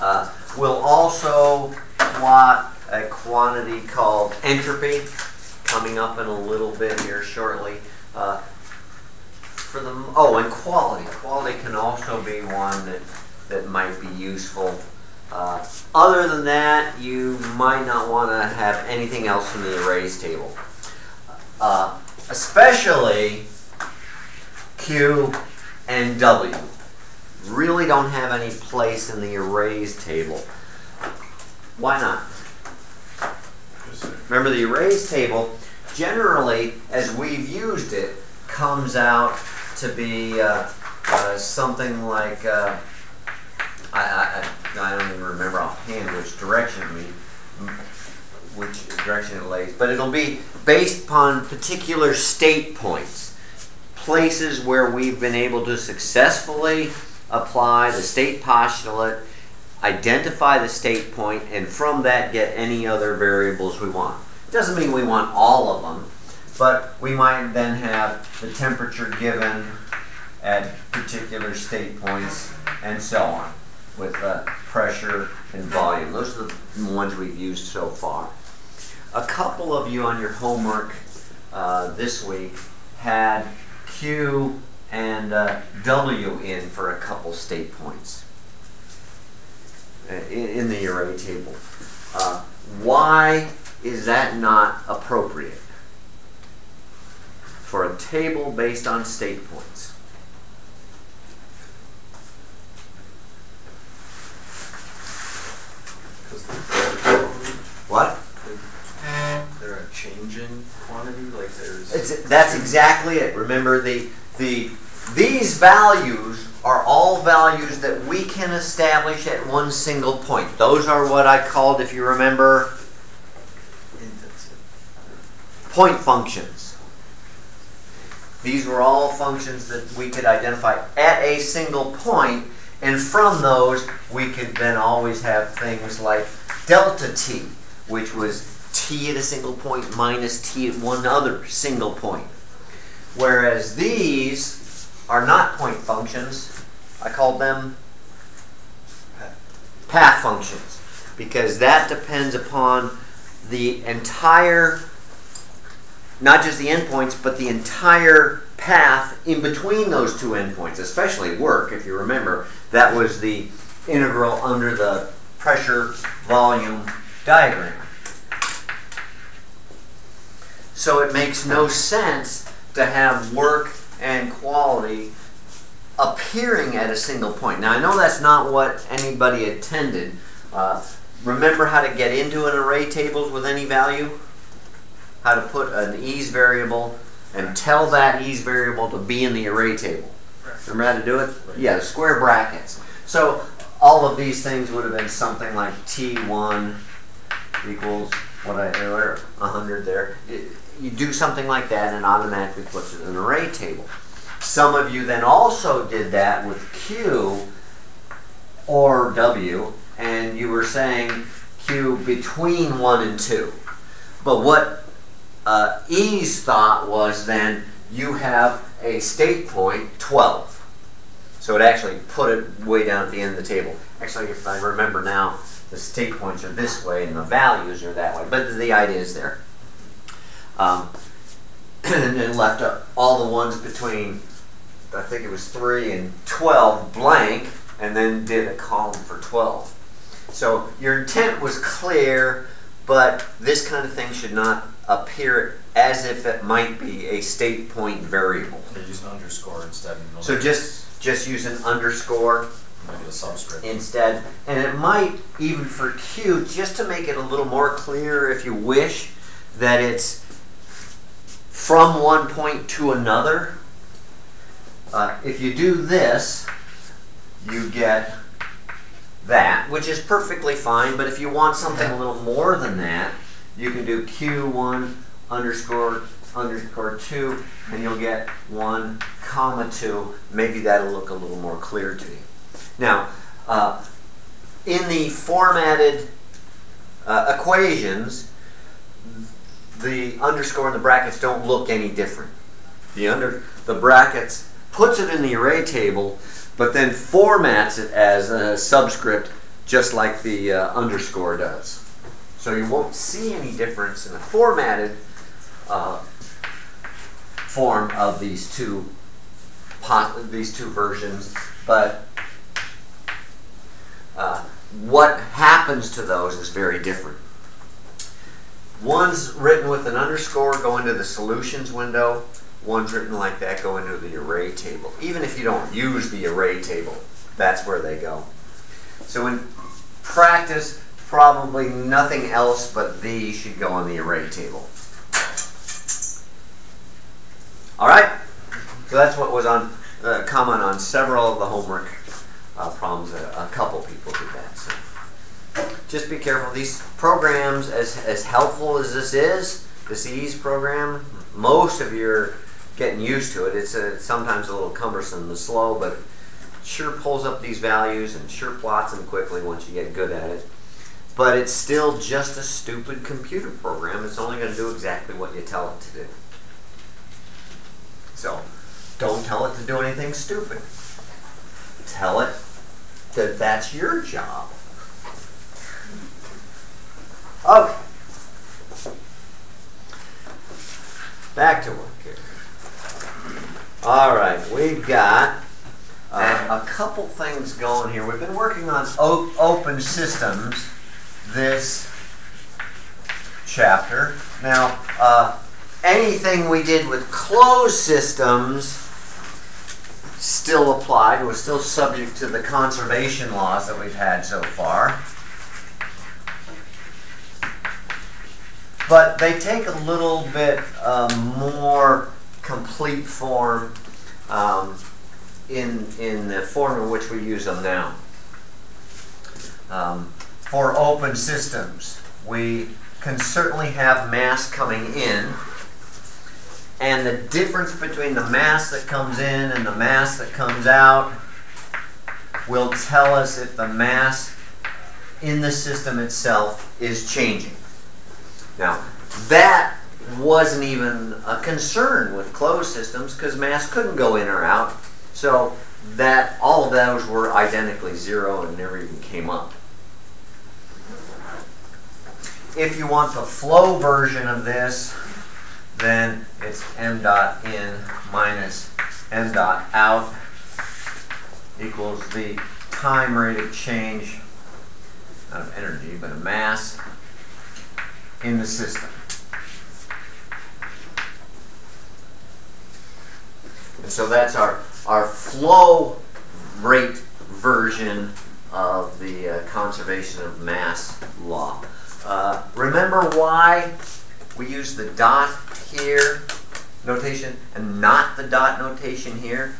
Uh, we'll also plot a quantity called entropy coming up in a little bit here shortly. Uh, for the oh, and quality. Quality can also be one that that might be useful. Uh, other than that, you might not want to have anything else in the arrays table, uh, especially Q and W. Really don't have any place in the arrays table. Why not? Remember the arrays table, generally, as we've used it, comes out to be uh, uh, something like, uh, I, I, I don't even remember offhand which direction we, which direction it lays, but it'll be based upon particular state points, places where we've been able to successfully apply the state postulate, identify the state point, and from that get any other variables we want. Doesn't mean we want all of them, but we might then have the temperature given at particular state points and so on with uh, pressure and volume. Those are the ones we've used so far. A couple of you on your homework uh, this week had Q and uh, W in for a couple state points uh, in, in the array table. Uh, why is that not appropriate for a table based on state points? What? They're a changing quantity, like there's. It's, that's exactly it. Remember the the these values are all values that we can establish at one single point. Those are what I called, if you remember, point functions. These were all functions that we could identify at a single point, and from those we could then always have things like delta t, which was t at a single point minus t at one other single point. Whereas these are not point functions, I call them path functions because that depends upon the entire, not just the endpoints, but the entire path in between those two endpoints, especially work, if you remember. That was the integral under the pressure volume diagram. So it makes no sense to have work and quality appearing at a single point. Now I know that's not what anybody intended. Uh, remember how to get into an array tables with any value? How to put an EES variable and tell that EES variable to be in the array table. Remember how to do it? Yeah, square brackets. So all of these things would have been something like T1 equals what I, 100 there. You do something like that and it automatically puts it in an array table. Some of you then also did that with Q or W, and you were saying Q between 1 and 2. But what uh, EES thought was then you have a state point 12. So it actually put it way down at the end of the table. Actually, if I remember now, the state points are this way and the values are that way. But the idea is there. Um, and then left all the ones between I think it was 3 and 12 blank, and then did a column for 12. So your intent was clear, but this kind of thing should not appear as if it might be a state point variable. They use an underscore instead. So just just use an underscore Maybe a subscript. instead. And it might, even for Q, just to make it a little more clear if you wish, that it's from one point to another uh, if you do this, you get that, which is perfectly fine, but if you want something a little more than that, you can do Q1 underscore underscore 2, and you'll get 1 comma 2. Maybe that'll look a little more clear to you. Now, uh, in the formatted uh, equations, the underscore and the brackets don't look any different. The under the brackets puts it in the array table, but then formats it as a subscript just like the uh, underscore does. So you won't see any difference in the formatted uh, form of these two these two versions, but uh, what happens to those is very different. One's written with an underscore go into the solutions window. One's written like that go into the array table. Even if you don't use the array table, that's where they go. So in practice, probably nothing else but these should go on the array table. All right? So that's what was on uh, common on several of the homework uh, problems. A, a, couple people did that. So just be careful. These programs, as, as helpful as this is, this EES program, most of you are getting used to it. It's a, sometimes a little cumbersome and slow, but sure pulls up these values and sure plots them quickly once you get good at it. But it's still just a stupid computer program. It's only going to do exactly what you tell it to do. So, don't tell it to do anything stupid. Tell it that that's your job. Okay. Back to work here. All right, we've got uh, a couple things going here. We've been working on open systems this chapter. Now, uh, anything we did with closed systems still applied, was still subject to the conservation laws that we've had so far. But they take a little bit uh, more complete form um, in, in the form in which we use them now. Um, for open systems, we can certainly have mass coming in, and the difference between the mass that comes in and the mass that comes out will tell us if the mass in the system itself is changing. Now, that wasn't even a concern with closed systems because mass couldn't go in or out. So that all of those were identically zero and never even came up. If you want the flow version of this, then it's m dot in minus m dot out equals the time rate of change, not of energy, but of mass in the system. And so that's our, our flow rate version of the uh, conservation of mass law. Uh, remember why we use the dot here notation and not the dot notation here?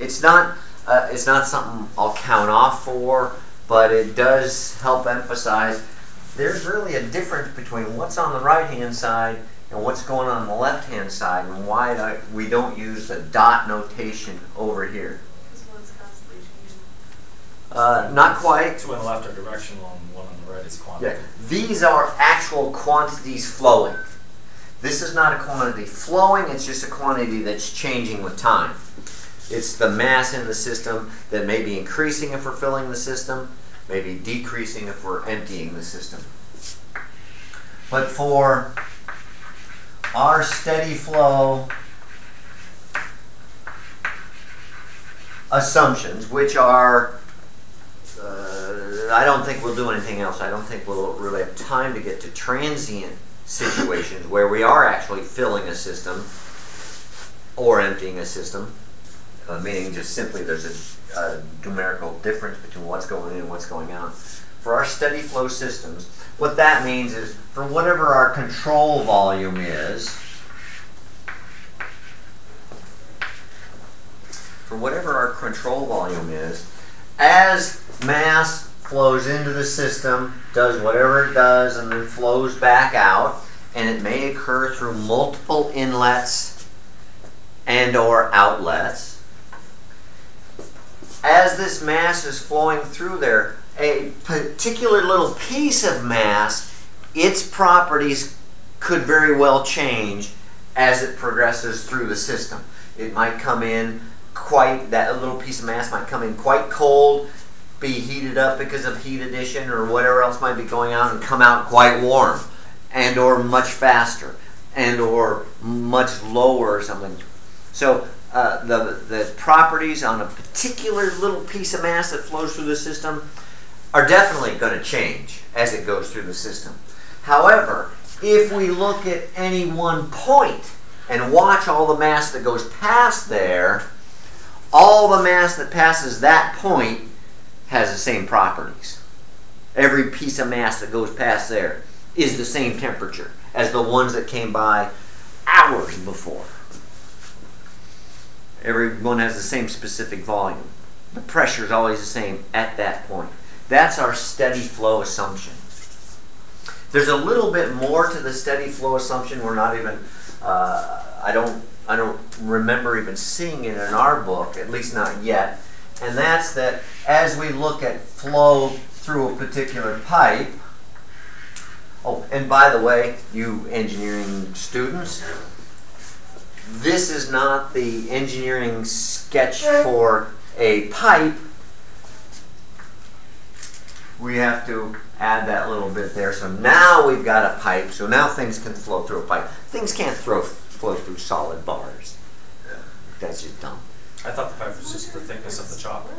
It's not, uh, it's not something I'll count off for, but it does help emphasize there's really a difference between what's on the right hand side and what's going on, on the left hand side and why we don't use the dot notation over here. Uh, not quite. Two on the left are directional and one on the right is quantity. Yeah. These are actual quantities flowing. This is not a quantity flowing, it's just a quantity that's changing with time. It's the mass in the system that may be increasing if we're filling the system, maybe decreasing if we're emptying the system. But for our steady flow assumptions, which are, uh, I don't think we'll do anything else. I don't think we'll really have time to get to transient situations where we are actually filling a system or emptying a system, uh, meaning just simply there's a a numerical difference between what's going in and what's going out. For our steady flow systems, what that means is for whatever our control volume is, for whatever our control volume is, as mass flows into the system, does whatever it does, and then flows back out, and it may occur through multiple inlets and or outlets as this mass is flowing through there, a particular little piece of mass, its properties could very well change as it progresses through the system. It might come in quite, that little piece of mass might come in quite cold, be heated up because of heat addition or whatever else might be going on and come out quite warm and or much faster and or much lower or something. So uh, the, the properties on a particular little piece of mass that flows through the system are definitely going to change as it goes through the system. However, if we look at any one point and watch all the mass that goes past there, all the mass that passes that point has the same properties. Every piece of mass that goes past there is the same temperature as the ones that came by hours before. Everyone has the same specific volume. The pressure is always the same at that point. That's our steady flow assumption. There's a little bit more to the steady flow assumption. We're not even, uh, I don't, I don't remember even seeing it in our book, at least not yet. And that's that as we look at flow through a particular pipe, oh, and by the way, you engineering students, this is not the engineering sketch for a pipe. We have to add that little bit there. So now we've got a pipe, so now things can flow through a pipe. Things can't throw, flow through solid bars. Yeah. That's just dumb. I thought the pipe was just the thickness of the chocolate.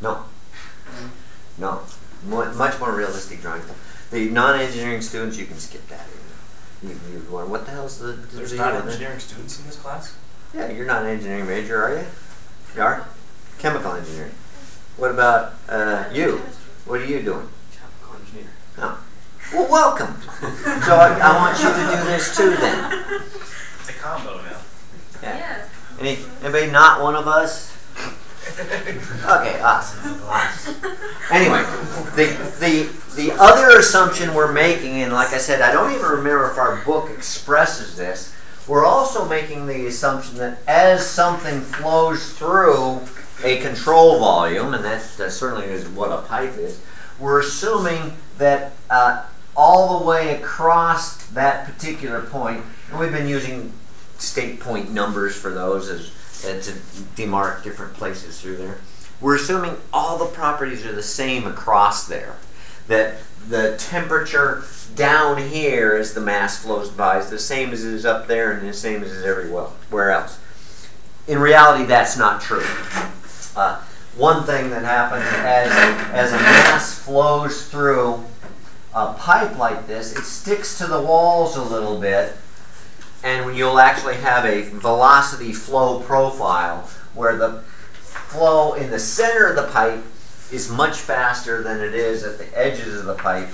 No. No. Much more realistic drawing. The non-engineering students, you can skip that. You, you're going, what the hell's the, the There's deal not with it?" engineering students in this class? Yeah, you're not an engineering major, are you? You are? Chemical engineering. What about uh, you? What are you doing? Chemical engineer. Oh. Well, welcome. so I, I want you to do this too then. It's a combo now. Yeah. Any, anybody not one of us? Okay, awesome. awesome. Anyway, the, the, the other assumption we're making, and like I said, I don't even remember if our book expresses this, we're also making the assumption that as something flows through a control volume, and that, that certainly is what a pipe is, we're assuming that uh, all the way across that particular point, and we've been using state point numbers for those as, as to demark different places through there. We're assuming all the properties are the same across there. That the temperature down here as the mass flows by is the same as it is up there and the same as it is everywhere else. In reality, that's not true. Uh, one thing that happens as, as a mass flows through a pipe like this, it sticks to the walls a little bit, and you'll actually have a velocity flow profile where the flow in the center of the pipe is much faster than it is at the edges of the pipe.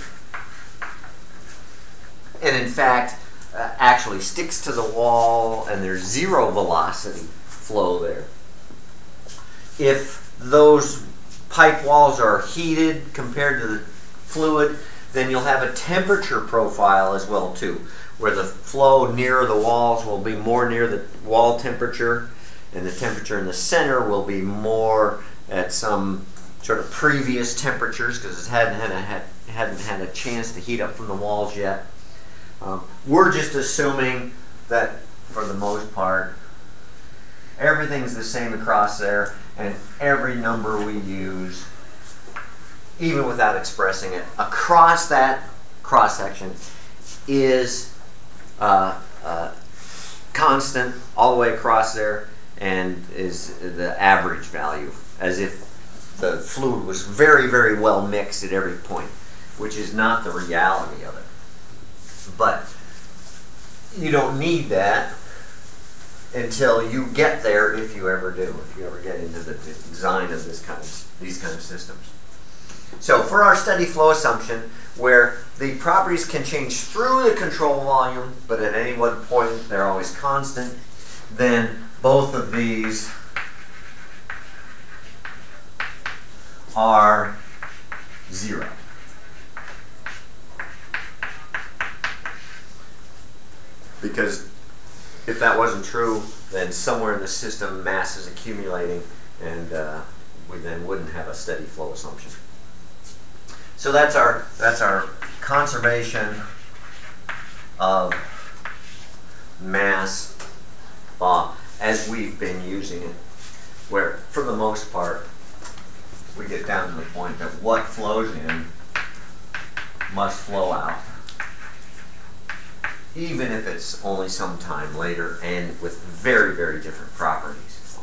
And in fact, uh, actually sticks to the wall and there's zero velocity flow there. If those pipe walls are heated compared to the fluid, then you'll have a temperature profile as well too, where the flow near the walls will be more near the wall temperature, and the temperature in the center will be more at some sort of previous temperatures because it hadn't had, a, had, hadn't had a chance to heat up from the walls yet. Um, we're just assuming that for the most part, everything's the same across there, and every number we use even without expressing it, across that cross section is Uh, uh, constant all the way across there and is the average value, as if the fluid was very, very well mixed at every point, which is not the reality of it. But you don't need that until you get there, if you ever do, if you ever get into the design of this kind of these kind of systems. So for our steady flow assumption, where the properties can change through the control volume, but at any one point they're always constant, then both of these are zero. Because if that wasn't true, then somewhere in the system mass is accumulating and uh, we then wouldn't have a steady flow assumption. So that's our that's our conservation of mass law as we've been using it. where for the most part we get down to the point that what flows in must flow out even if it's only some time later and with very very different properties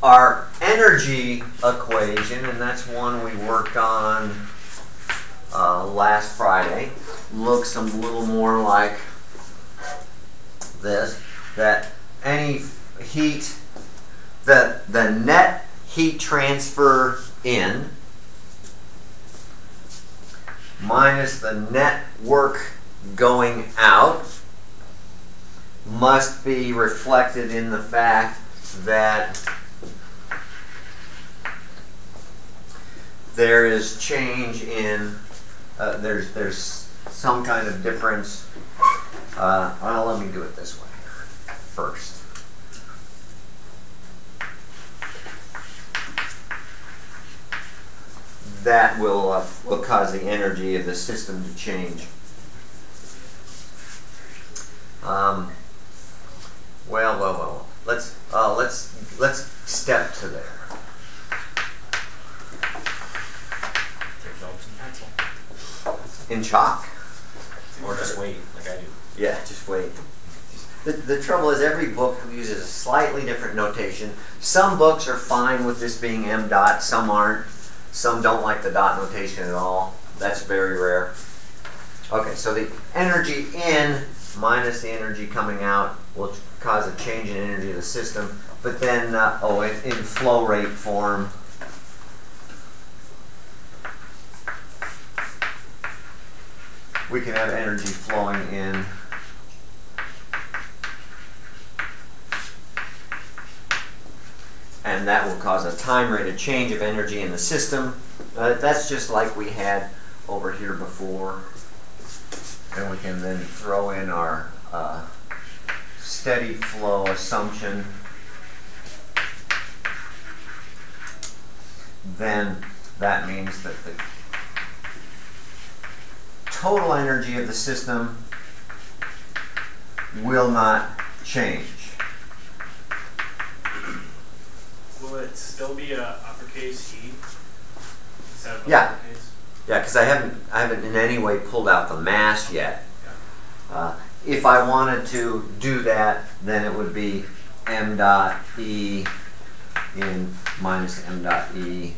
our energy equation and that's one we worked on uh, last Friday. Looks a little more like this that any heat the the net heat transfer in minus the net work going out must be reflected in the fact that there is change in uh, there's there's some kind of difference. Uh, well, let me do it this way first. That will uh, will cause the energy of the system to change. Um, well, well, well. Let's uh, let's let's step to there. Take notes and pencil. In chalk. Or just wait, like I do. Yeah, just wait. The, the trouble is every book uses a slightly different notation. Some books are fine with this being m dot, some aren't. Some don't like the dot notation at all. That's very rare. Okay, so the energy in minus the energy coming out will cause a change in energy of the system. But then, uh, oh, in, in flow rate form, we can have energy flowing in and that will cause a time rate of change of energy in the system. Uh, that's just like we had over here before. And we can then throw in our uh, steady flow assumption. Then that means that the total energy of the system will not change. Will it still be a uppercase E instead of Yeah. lowercase? Yeah, because I haven't I haven't in any way pulled out the mass yet. Uh, if I wanted to do that, then it would be m dot e in minus m dot e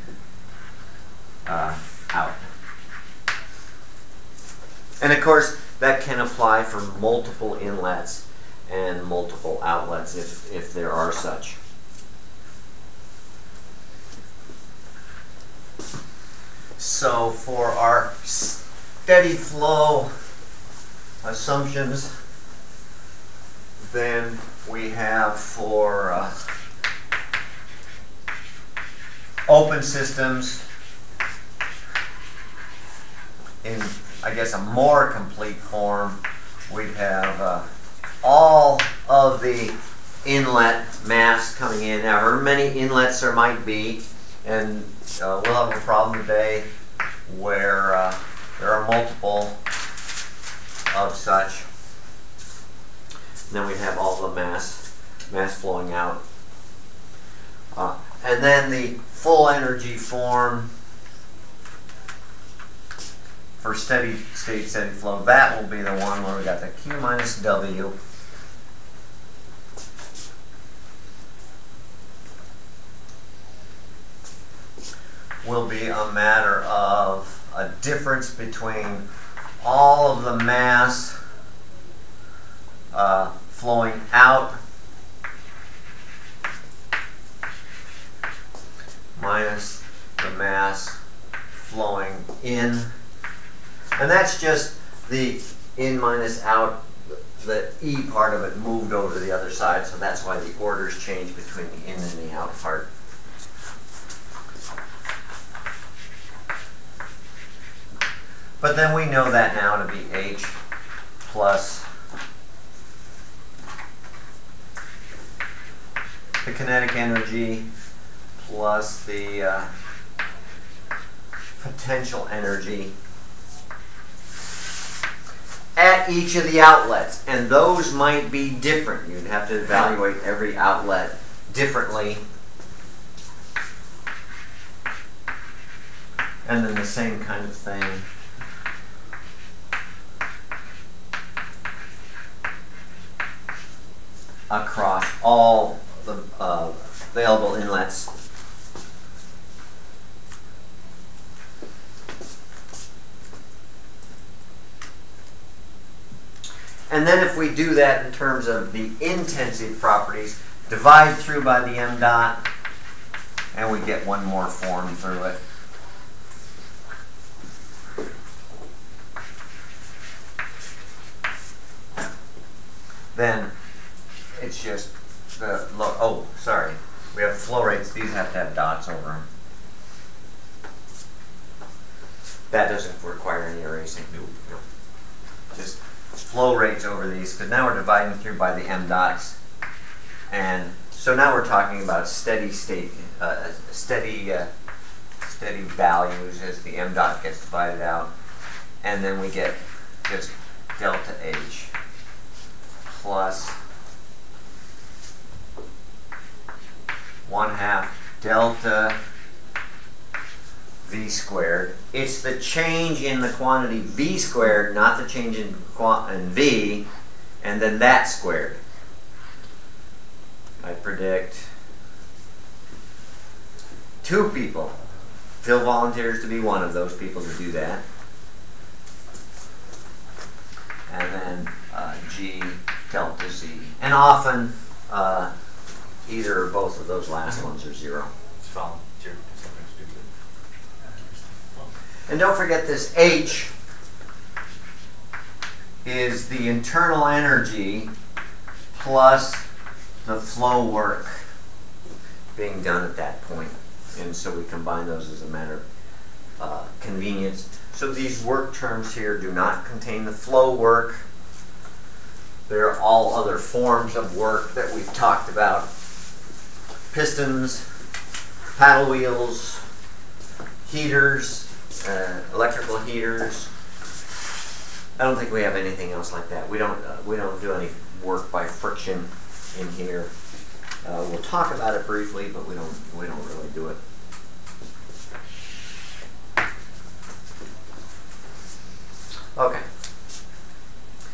uh, out. And of course, that can apply for multiple inlets and multiple outlets if, if there are such. So for our steady flow assumptions, then we have for uh, open systems in, I guess, a more complete form, we'd have uh, all of the inlet mass coming in. However many inlets there might be, and uh, we'll have a problem today where uh, there are multiple of such. And then we have all the mass, mass flowing out. Uh, and then the full energy form for steady state, steady flow, that will be the one where we got the Q minus W will be a matter of a difference between all of the mass uh, flowing out minus the mass flowing in. And that's just the in minus out, the E part of it moved over to the other side, so that's why the orders change between the in and the out part. But then we know that now to be H plus the kinetic energy plus the uh, potential energy at each of the outlets, and those might be different. You'd have to evaluate every outlet differently. And then the same kind of thing. Across all the uh, available inlets. And then if we do that in terms of the intensive properties, divide through by the m dot, and we get one more form through it. Then it's just the, lo- oh, sorry, we have flow rates, these have to have dots over them. That doesn't require any erasing. Nope. Just flow rates over these, because now we're dividing through by the m dots. And so now we're talking about steady state, uh, steady, uh, steady values as the m dot gets divided out. And then we get just delta H plus one half delta v squared. It's the change in the quantity v squared, not the change in, in v, and then that squared. I predict two people. Phil volunteers to be one of those people to do that. And then uh, g delta z. And often uh, either or both of those last ones are zero. It's volunteer. And don't forget this H is the internal energy plus the flow work being done at that point. And so we combine those as a matter of uh, convenience. So these work terms here do not contain the flow work. They're all other forms of work that we've talked about. Pistons, paddle wheels, heaters, uh, electrical heaters. I don't think we have anything else like that. We don't uh, we don't do any work by friction in here. Uh, we'll talk about it briefly, but we don't we don't really do it. Okay.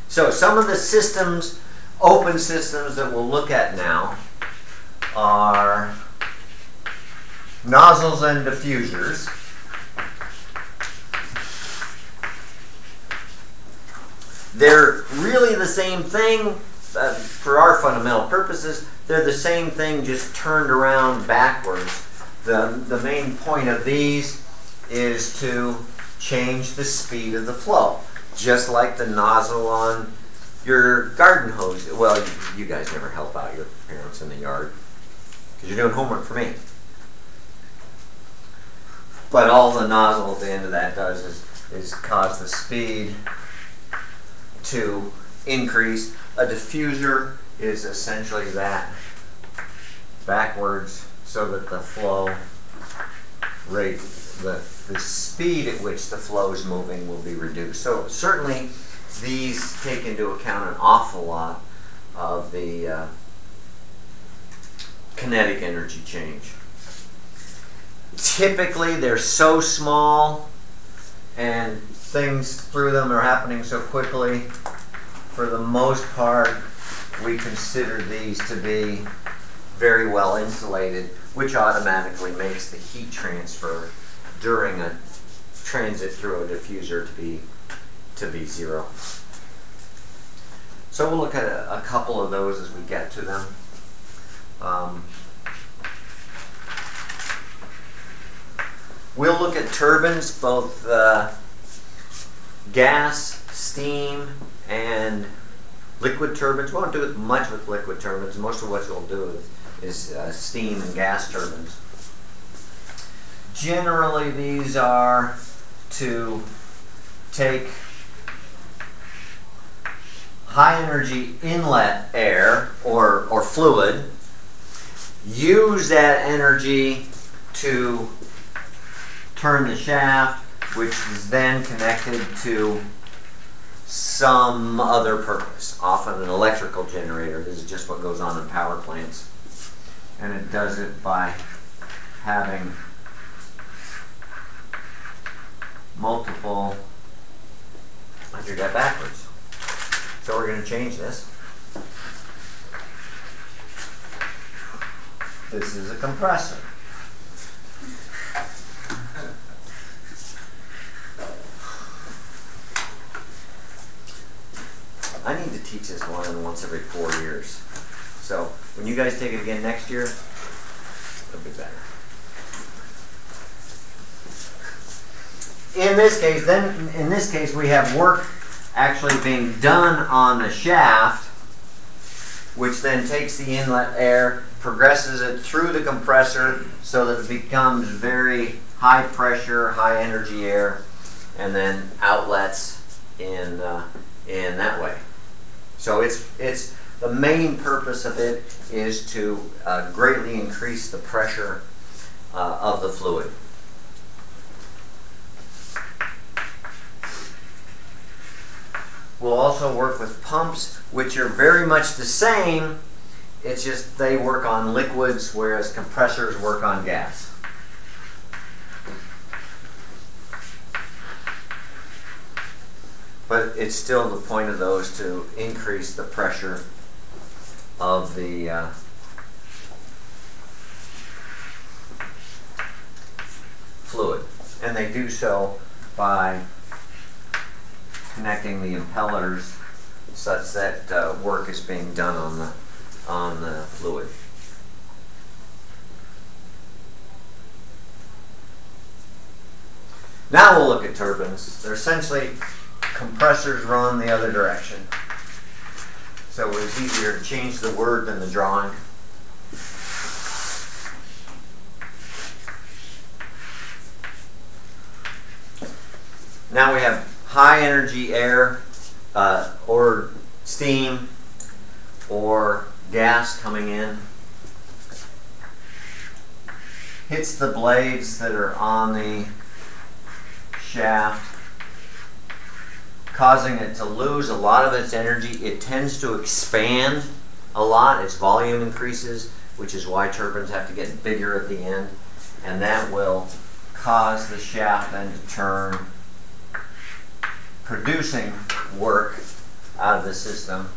So some of the systems, open systems that we'll look at now are nozzles and diffusers. They're really the same thing uh, for our fundamental purposes. They're the same thing, just turned around backwards. The, the main point of these is to change the speed of the flow, just like the nozzle on your garden hose. Well, you, guys never help out your parents in the yard because you're doing homework for me. But all the nozzle at the end of that does is, is cause the speed to increase. A diffuser is essentially that backwards so that the flow rate, the, the speed at which the flow is moving will be reduced. So certainly these take into account an awful lot of the uh, kinetic energy change. Typically they're so small and things through them are happening so quickly. For the most part, we consider these to be very well insulated, which automatically makes the heat transfer during a transit through a diffuser to be to be zero. So we'll look at a, a couple of those as we get to them. Um, we'll look at turbines, both uh, gas, steam, and liquid turbines. We won't do much with liquid turbines. Most of what we'll do is, is uh, steam and gas turbines. Generally, these are to take high energy inlet air or, or fluid, use that energy to turn the shaft, which is then connected to some other purpose. Often an electrical generator. This is just what goes on in power plants. And it does it by having multiple. I did that backwards. So we're going to change this. This is a compressor. I need to teach this one once every four years. So when you guys take it again next year, it'll be better. In this case, then in this case we have work actually being done on the shaft, which then takes the inlet air, progresses it through the compressor so that it becomes very high pressure, high energy air, and then outlets in uh, in that way. So it's it's the main purpose of it is to uh, greatly increase the pressure uh, of the fluid. We'll also work with pumps, which are very much the same. It's just they work on liquids, whereas compressors work on gas. But it's still the point of those to increase the pressure of the uh, fluid. And they do so by connecting the impellers such that uh, work is being done on the on the fluid. Now we'll look at turbines. They're essentially compressors run the other direction. So it was easier to change the word than the drawing. Now we have high energy air uh, or steam or gas coming in. Hits the blades that are on the shaft causing it to lose a lot of its energy. It tends to expand a lot Its volume increases, which is why turbines have to get bigger at the end. And that will cause the shaft then to turn, producing work out of the system.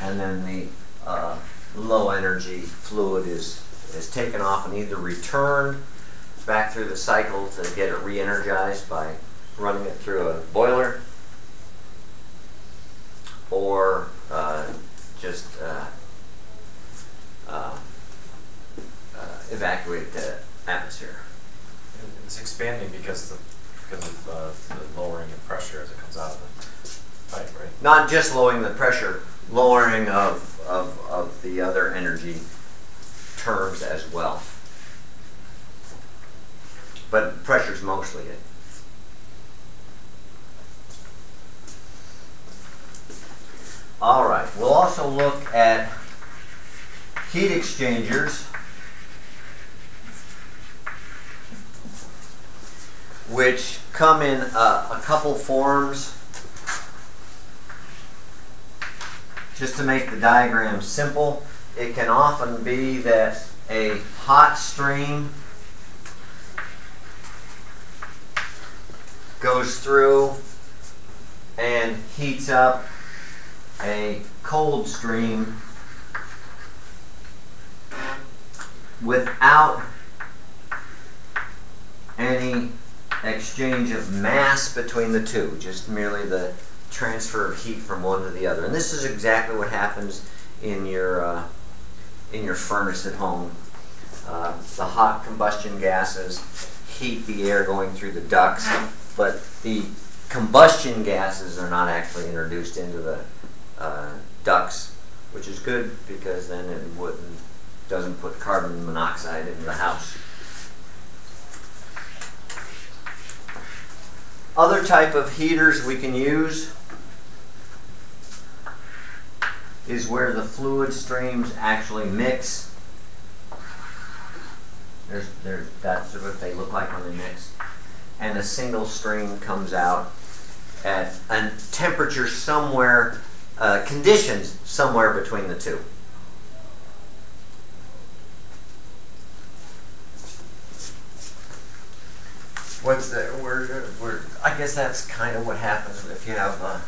And then the uh, low energy fluid is, is taken off and either returned back through the cycle to get it re-energized by running it through a boiler or uh, just uh, uh, uh evacuate the atmosphere. It's expanding because the because of uh, the lowering of pressure as it comes out of the pipe, right? Not just lowering the pressure, lowering of, of, of the other energy terms as well. But pressure's mostly it. All right, we'll also look at heat exchangers, which come in a, a couple forms. Just to make the diagram simple, it can often be that a hot stream goes through and heats up a cold stream without any exchange of mass between the two, just merely the transfer of heat from one to the other. And this is exactly what happens in your uh, in your furnace at home. Uh, the hot combustion gases heat the air going through the ducts, but the combustion gases are not actually introduced into the uh, ducts, which is good because then it wouldn't doesn't put carbon monoxide into the house. Other type of heaters we can use is where the fluid streams actually mix. There's, there's, that's what they look like when they mix. And a single stream comes out at a temperature somewhere, uh, conditions somewhere between the two. What's the, we're, we're, I guess that's kind of what happens if you have uh,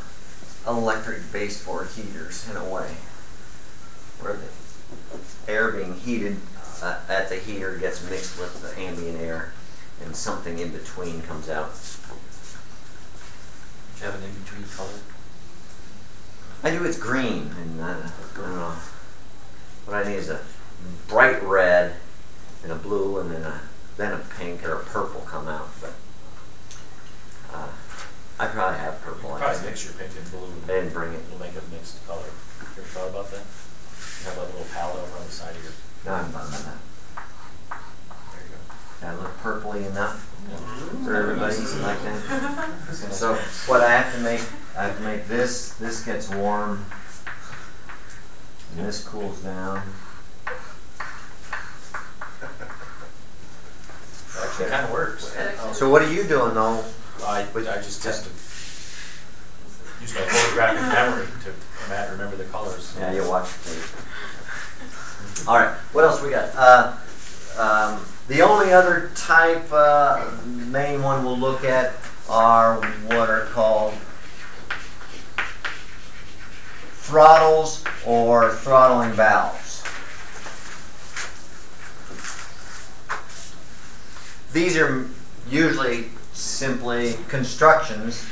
electric baseboard heaters in a way, where the air being heated uh, at the heater gets mixed with the ambient air, and something in between comes out. Do you have an in-between color? I do. It's green, and uh, I don't know. What I need is a bright red, and a blue, and then a then a pink or a purple come out. But uh, I probably have purple. I Probably just- mix your pink and blue. I didn't bring it. You'll make a mixed color. You ever thought about that? You have a little palette over on the side of your, No, I'm with that. There you go. That look purpley enough for everybody like that. So what I have to make, I have to make this. This gets warm, and this cools down. Actually, kind of works. So what are you doing though? I, I just tested, use my photographic memory to remember the colors. Yeah, you watch. All right, what else we got? Uh, um, the only other type, uh, main one we'll look at are what are called throttles or throttling valves. These are usually simply constructions,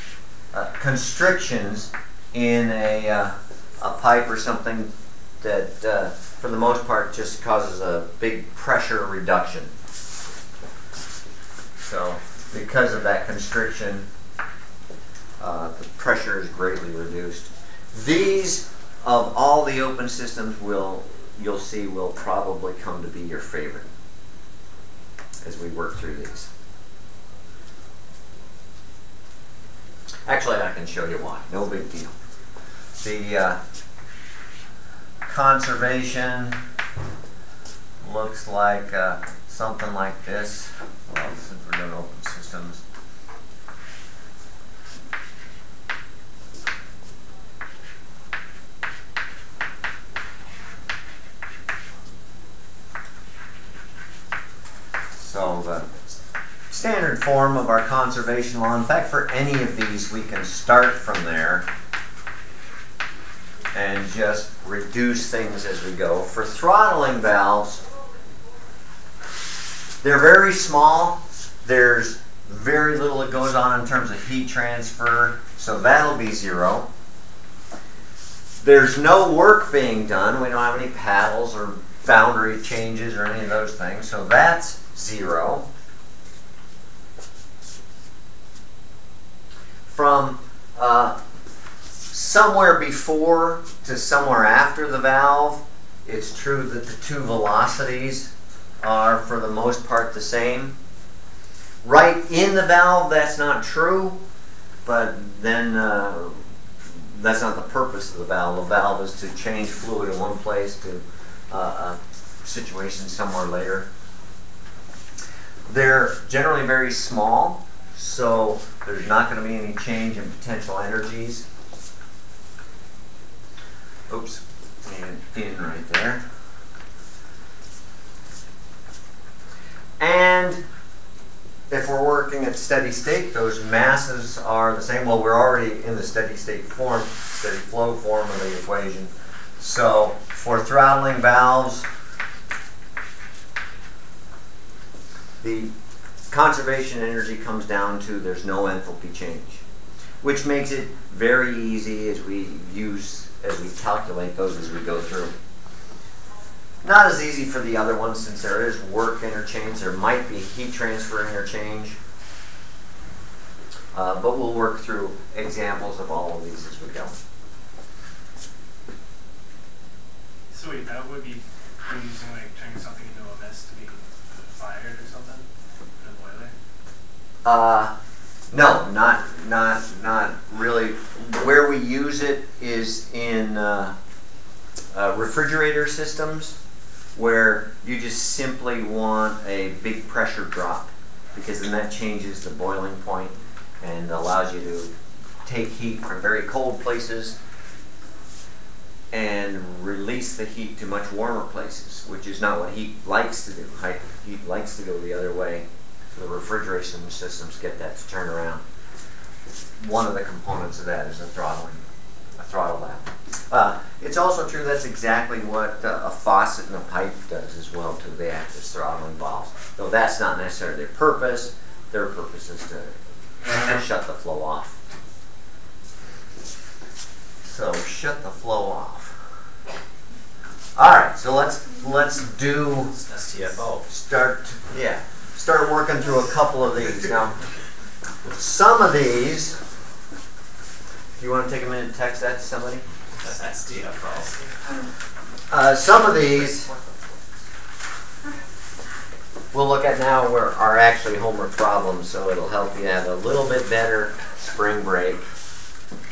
uh, constrictions in a, uh, a pipe or something that, uh, for the most part, just causes a big pressure reduction. So, because of that constriction, uh, the pressure is greatly reduced. These, of all the open systems, will you'll see will probably come to be your favorite as we work through these. Actually, I can show you why. No big deal. The uh, conservation looks like uh, something like this. Well, since we're doing open systems. So the standard form of our conservation law, in fact, for any of these, we can start from there and just reduce things as we go. For throttling valves, they're very small. There's very little that goes on in terms of heat transfer, so that'll be zero. There's no work being done. We don't have any paddles or boundary changes or any of those things, so that's zero. From uh, somewhere before to somewhere after the valve, it's true that the two velocities are for the most part the same. Right in the valve, that's not true, but then uh, that's not the purpose of the valve. The valve is to change fluid in one place to uh, a situation somewhere later. They're generally very small, so there's not going to be any change in potential energies. Oops, and in right there. And if we're working at steady state, those masses are the same. Well, we're already in the steady state form, steady flow form of the equation. So for throttling valves, the conservation energy comes down to there's no enthalpy change, which makes it very easy as we use, as we calculate those as we go through. Not as easy for the other ones since there is work interchange. There might be heat transfer interchange. Uh, but we'll work through examples of all of these as we go. So wait, that would be using like turning something into a mess to be fired or something in a boiler. Uh, no, not not not really. Where we use it is in uh, uh, refrigerator systems, where you just simply want a big pressure drop, because then that changes the boiling point and allows you to take heat from very cold places and release the heat to much warmer places, which is not what heat likes to do. Heat likes to go the other way. The refrigeration systems get that to turn around. One of the components of that is a throttling, a throttle valve. Uh, it's also true that's exactly what uh, a faucet and a pipe does as well to the act as throttling valves. Though that's not necessarily their purpose. Their purpose is to shut the flow off. So shut the flow off. All right, so let's let's do STFO. start yeah start working through a couple of these now. Some of these, if you want to take a minute and text that to somebody. That's STFO. Uh, some of these we'll look at now where are actually homework problems, so it'll help you have a little bit better spring break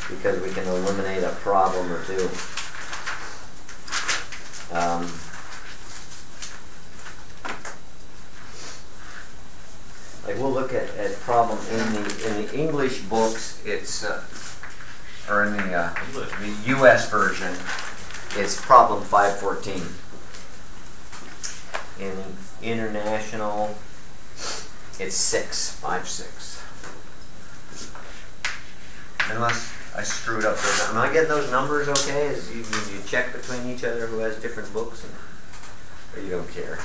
because we can eliminate a problem or two. Um, like we'll look at, at problem in the in the English books. It's uh, or in the uh, the U.S. version. It's problem five fourteen. In international, it's six five six. Unless I screwed up those. Am I getting those numbers okay? Is you, you, check between each other who has different books, and, or you don't care?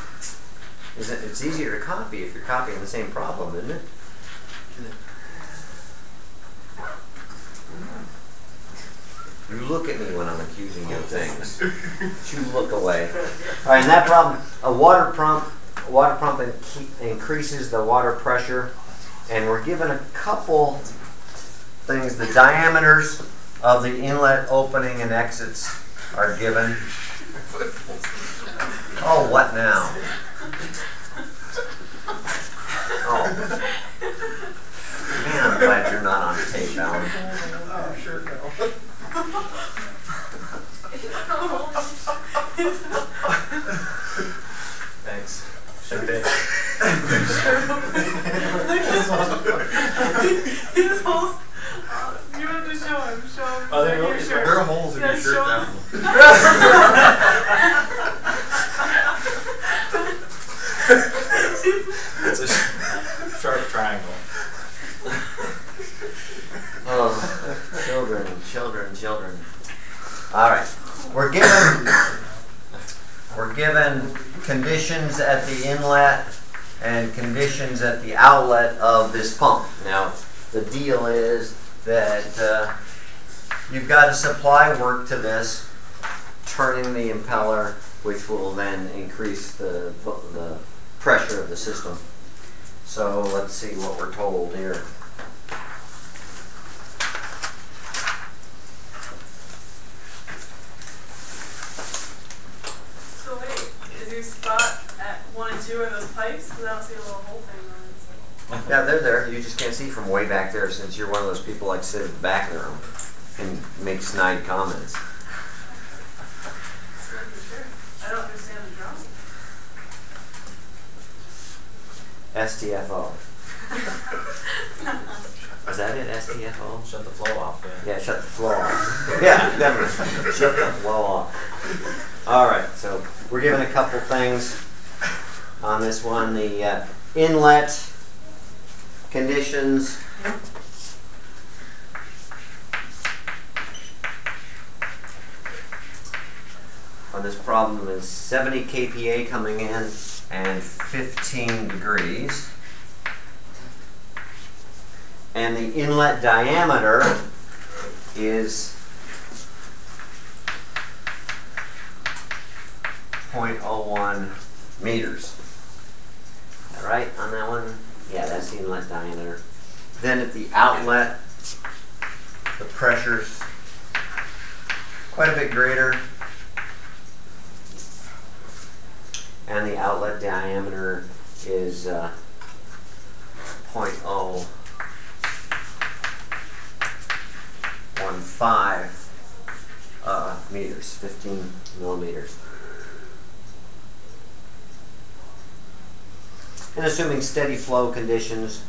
Is it, it's easier to copy if you're copying the same problem, isn't it? You look at me when I'm accusing you of things. you look away. All right, and that problem, a water pump, a water pump in- increases the water pressure, and we're given a couple things. The diameters of the inlet opening and exits are given. Oh, what now? Oh. Man, I'm glad you're not on tape, Alan. Oh, sure, no. Thanks. Should be. His whole. Uh, you have to show him. Show him. Oh, there you your shirt. There are holes in your shirt show now. It's a sh- sharp triangle. Oh, children, children, children. All right, we're given we're given conditions at the inlet and conditions at the outlet of this pump. Now, the deal is that uh, you've got to supply work to this, turning the impeller, which will then increase the the pressure of the system. So let's see what we're told here. So wait, is your spot at one and two are those pipes? Because I don't see a little hole thing on it. So. Yeah, they're there. You just can't see from way back there since you're one of those people like sit at the back of the room and make snide comments. Just making sure. I don't understand the drawing. STFO. Is that it? STFO? Shut the flow off. Yeah. Yeah, shut the flow off. yeah, definitely. Shut the flow off. All right, so we're given a couple things on this one. The uh, inlet conditions. On this problem is 70 kPa coming in and 15 degrees. And the inlet diameter is 0.01 meters. All right, on that one? Yeah, that's the inlet diameter. Then at the outlet, the pressure's quite a bit greater. And the outlet diameter is uh, 0.0 one five uh, meters, 15 millimeters. And assuming steady flow conditions,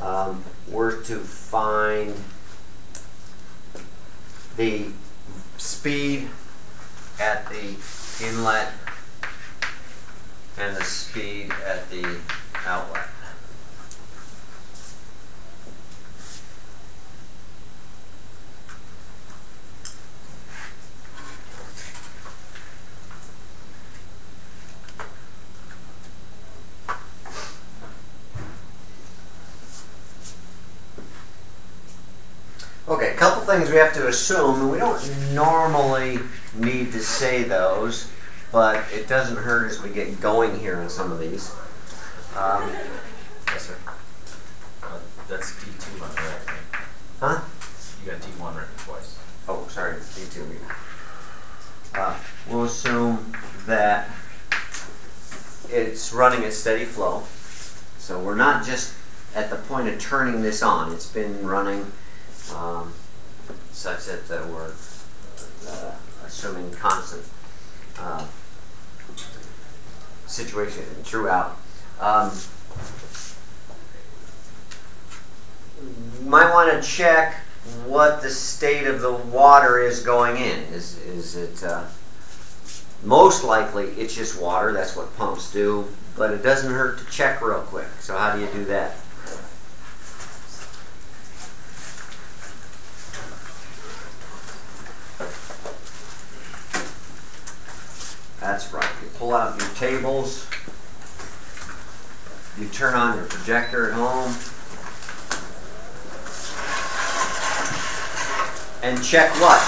um, were to find the speed at the inlet and the speed at the outlet. Okay, a couple things we have to assume, and we don't normally need to say those, but it doesn't hurt as we get going here on some of these. Um, Yes, sir. Uh, That's D two on the right, huh? You got D one written twice. Oh, sorry, me too. Uh, we'll assume that it's running at steady flow. So we're not just at the point of turning this on. It's been running um, such that uh, we're uh, assuming constant uh, situation throughout. Um, might want to check what the state of the water is going in. Is is it uh, most likely it's just water? That's what pumps do. But it doesn't hurt to check real quick. So how do you do that? That's right. You pull out your tables. You turn on your projector at home. And check what?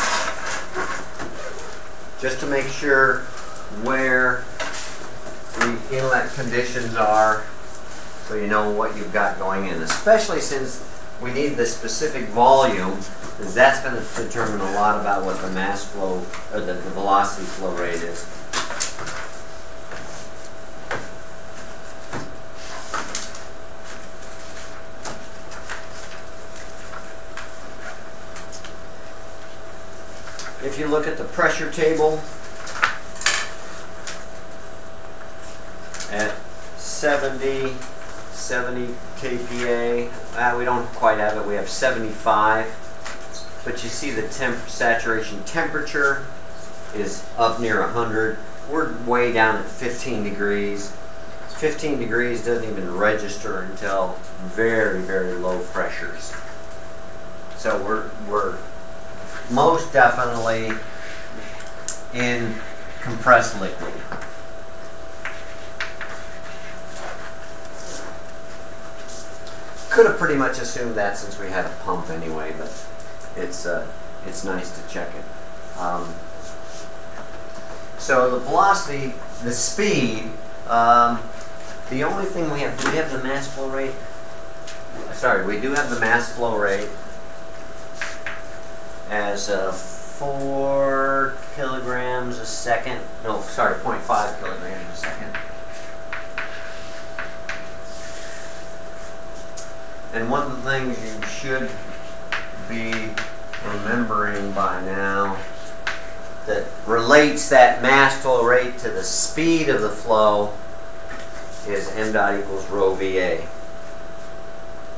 Just to make sure where the inlet conditions are so you know what you've got going in. Especially since we need the specific volume, because that's going to determine a lot about what the mass flow or the, the velocity flow rate is. If you look at the pressure table at 70, 70 kPa, ah, we don't quite have it, we have 75. But you see the temp saturation temperature is up near 100. We're way down at 15 degrees. 15 degrees doesn't even register until very, very low pressures. So we're, we're most definitely in compressed liquid. Could have pretty much assumed that since we had a pump anyway, but it's uh, it's nice to check it. Um, so the velocity, the speed, um, the only thing we have, do we have the mass flow rate? Sorry, we do have the mass flow rate as uh, four kilograms a second. No, sorry, 0.5 kilograms a second. And one of the things you should be remembering by now that relates that mass flow rate to the speed of the flow is m dot equals rho VA.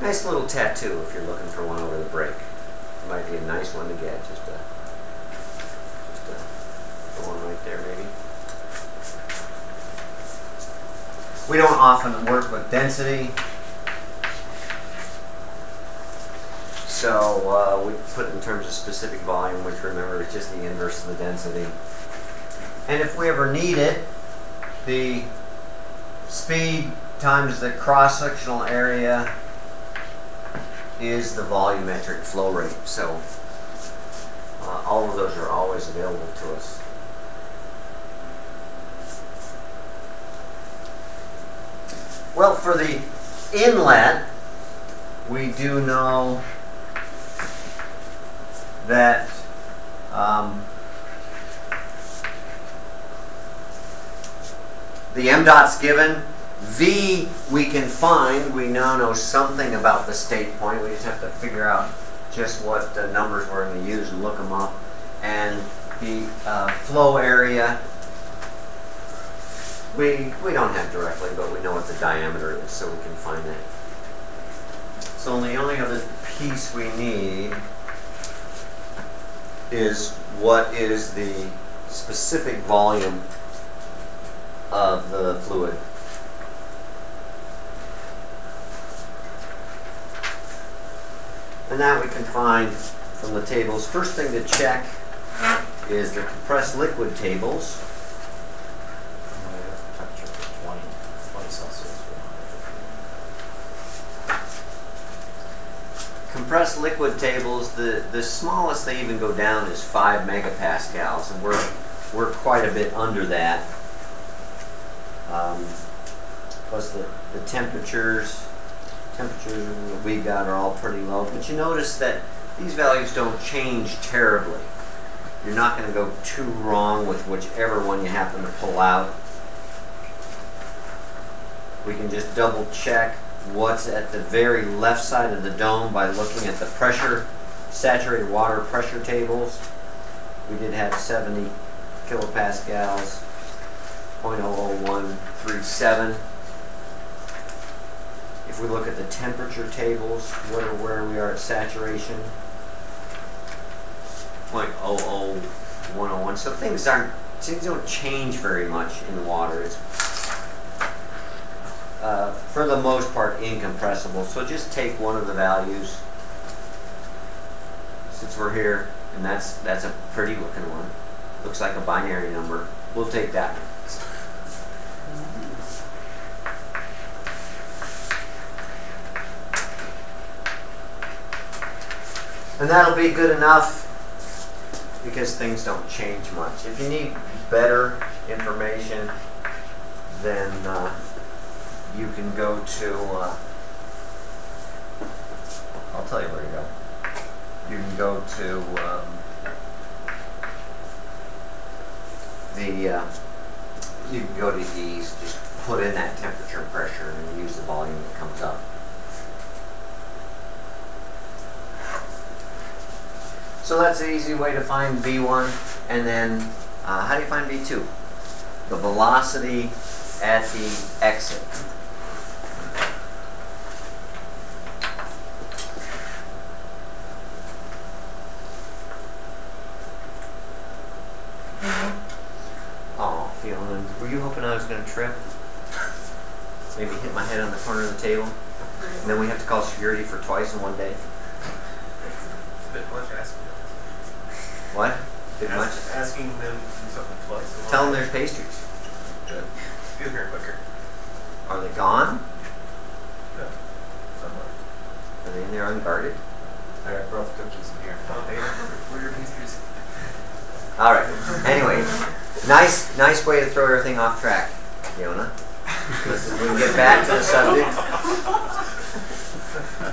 Nice little tattoo if you're looking for one over the break. Might be a nice one to get, just a, just a, the one right there maybe. We don't often work with density. So uh, we put it in terms of specific volume, which remember is just the inverse of the density. And if we ever need it, the speed times the cross-sectional area is the volumetric flow rate. So uh, all of those are always available to us. Well, for the inlet, we do know that um, the M dot's given. V we can find. We now know something about the state point. We just have to figure out just what the numbers we're going to use and look them up. And the uh, flow area, we, we don't have directly, but we know what the diameter is, so we can find that. So the only other piece we need is what is the specific volume of the fluid. And that we can find from the tables. First thing to check is the compressed liquid tables. Temperature for 20, 20 Celsius. compressed liquid tables, the, the smallest they even go down is five megapascals, and we're, we're quite a bit under that. Um, plus the, the temperatures, temperatures we've got are all pretty low, but you notice that these values don't change terribly. You're not going to go too wrong with whichever one you happen to pull out. We can just double check what's at the very left side of the dome by looking at the pressure, saturated water pressure tables. We did have 70 kilopascals, 0.00137. If we look at the temperature tables, what are where we are at saturation, 0.00101. So things aren't, things don't change very much in water. It's uh, for the most part incompressible. So just take one of the values since we're here, and that's that's a pretty looking one. Looks like a binary number. We'll take that. And that'll be good enough because things don't change much. If you need better information, then uh, you can go to, uh, I'll tell you where to go. You can go to um, the, uh, you can go to these, just put in that temperature and pressure and use the volume that comes up. So that's the easy way to find V1. And then, uh, how do you find V2? The velocity at the exit. Oh, feeling. Were you hoping I was going to trip? Maybe hit my head on the corner of the table? And then we have to call security for twice in one day? Bit much asking. What? Bit much? Ask- Asking them to do something twice. Tell them there's pastries. Good. Get them here quicker. Are they gone? No. Somewhere. Are they in there unguarded? I brought the cookies in here. Oh, they Where are your pastries? All right. Anyway, nice, nice way to throw everything off track, Fiona. Let's, we can get back to the subject.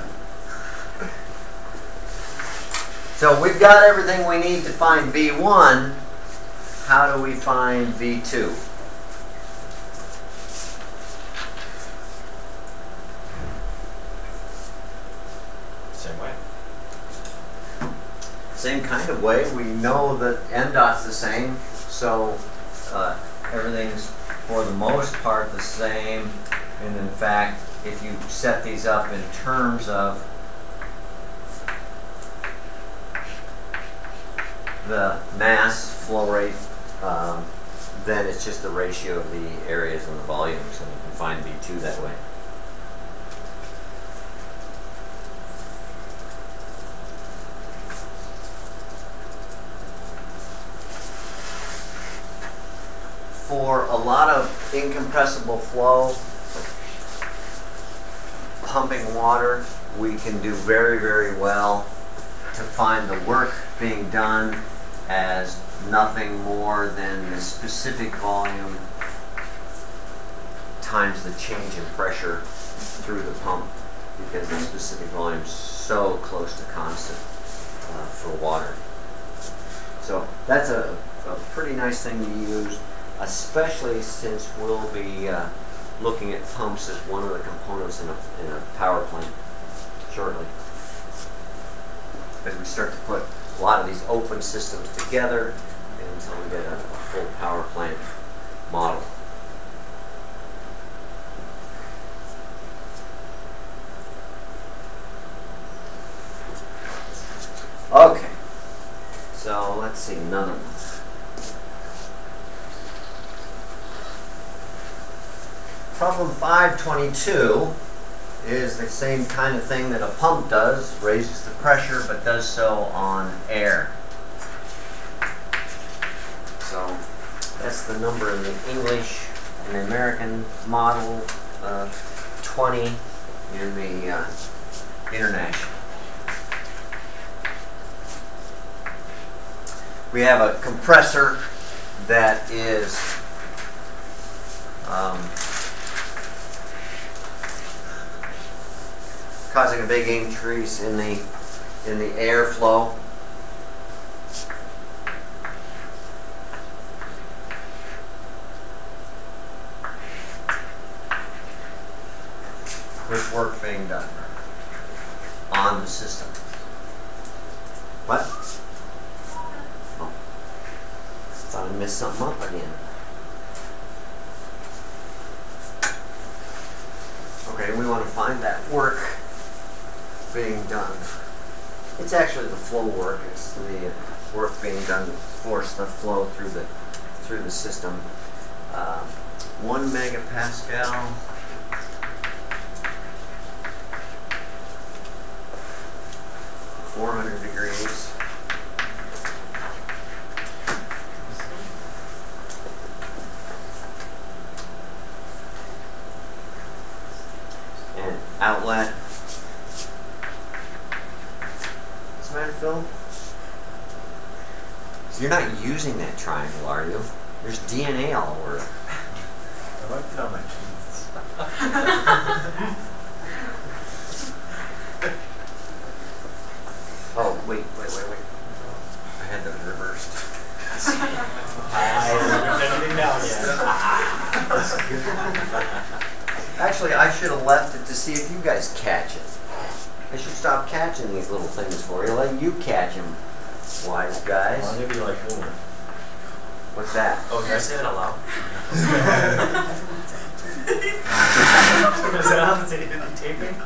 So we've got everything we need to find V1. How do we find V2? Same way. Same kind of way. We know that m dot's the same, so uh, everything's for the most part the same. And in fact, if you set these up in terms of the mass flow rate, um, then it's just the ratio of the areas and the volumes, and you can find V2 that way. for a lot of incompressible flow, pumping water, we can do very, very well to find the work being done as nothing more than the specific volume times the change in pressure through the pump because the specific volume is so close to constant uh, for water. So that's a, a pretty nice thing to use especially since we'll be uh, looking at pumps as one of the components in a, in a power plant shortly. As we start to put a lot of these open systems together until we get a, a full power plant model. Okay, so let's see another one. Problem 522 is the same kind of thing that a pump does, raises the pressure but does so on air. So that's the number in the English and the American model, uh, 20 in the uh, international. We have a compressor that is um, causing a big increase in the in the airflow. With work being done on the system. What? Oh. Thought I missed something up again. Okay, we want to find that work being done. It's actually the flow work. It's the work being done to force the flow through the through the system. Uh, one megapascal. Four hundred degrees. And outlet. What's the matter, Phil? So you're not using that triangle, are you? There's DNA all over. I like it on my jeans. Oh, wait, wait, wait, wait. I had them reversed. I haven't written anything down yet. Actually, I should have left it to see if you guys catch it. I should stop catching these little things for you. Let you catch them, wise guys. Well, maybe like Homer. What's that? Oh, did I say that out loud? Is that on the tape? taping?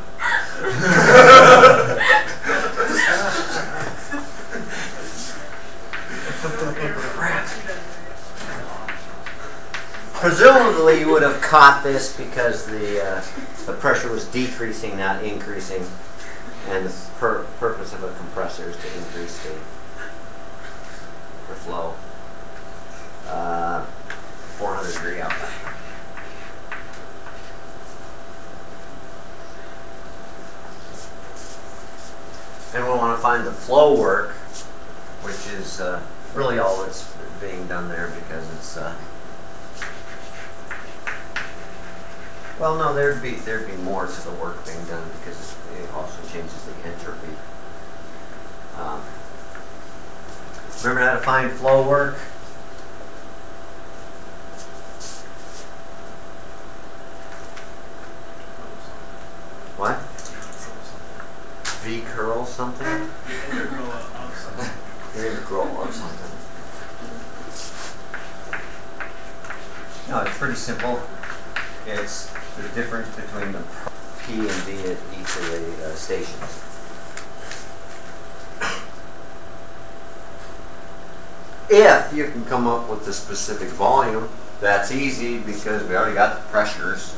Presumably, you would have caught this because the uh, the pressure was decreasing, not increasing, and the pur- purpose of a compressor is to increase the the flow. Uh, 400 degree outlet. And we want to find the flow work, which is uh, really all that's being done there because it's. Uh, well, no, there'd be there'd be more to the work being done because it also changes the entropy. Um, remember how to find flow work? What? V curl something? The integral of something. The something. No, it's pretty simple. It's the difference between the P and V at each of the uh, stations. If you can come up with the specific volume, that's easy because we already got the pressures.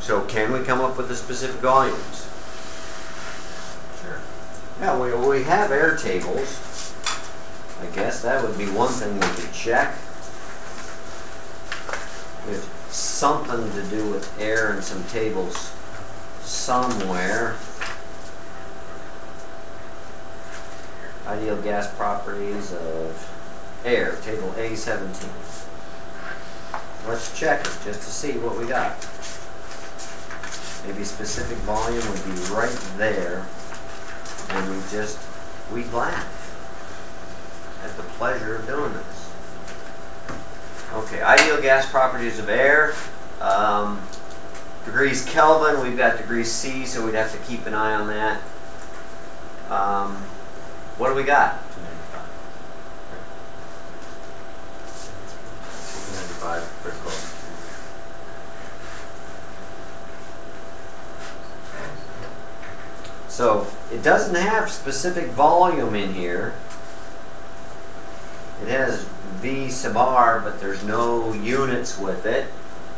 So can we come up with the specific volumes? Sure. Yeah, we, we have air tables. I guess that would be one thing we could check. There's something to do with air and some tables somewhere. Ideal gas properties of air, table A17. Let's check it just to see what we got. Maybe specific volume would be right there and we just we laugh at the pleasure of doing this. Okay, ideal gas properties of air. Um, degrees Kelvin, we've got degrees C, so we'd have to keep an eye on that. Um, what do we got? 295. 295, pretty close. So it doesn't have specific volume in here. It has V sub R, but there's no units with it,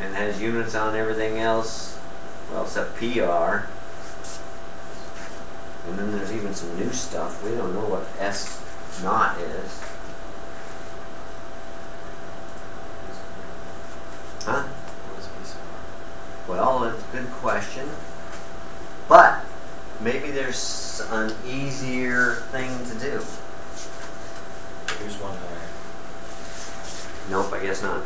and has units on everything else, well, except PR. And then there's even some new stuff. We don't know what S naught is. Huh? What is VCR? Well, that's a good question. But maybe there's an easier thing to do. Here's one there. Nope, I guess not.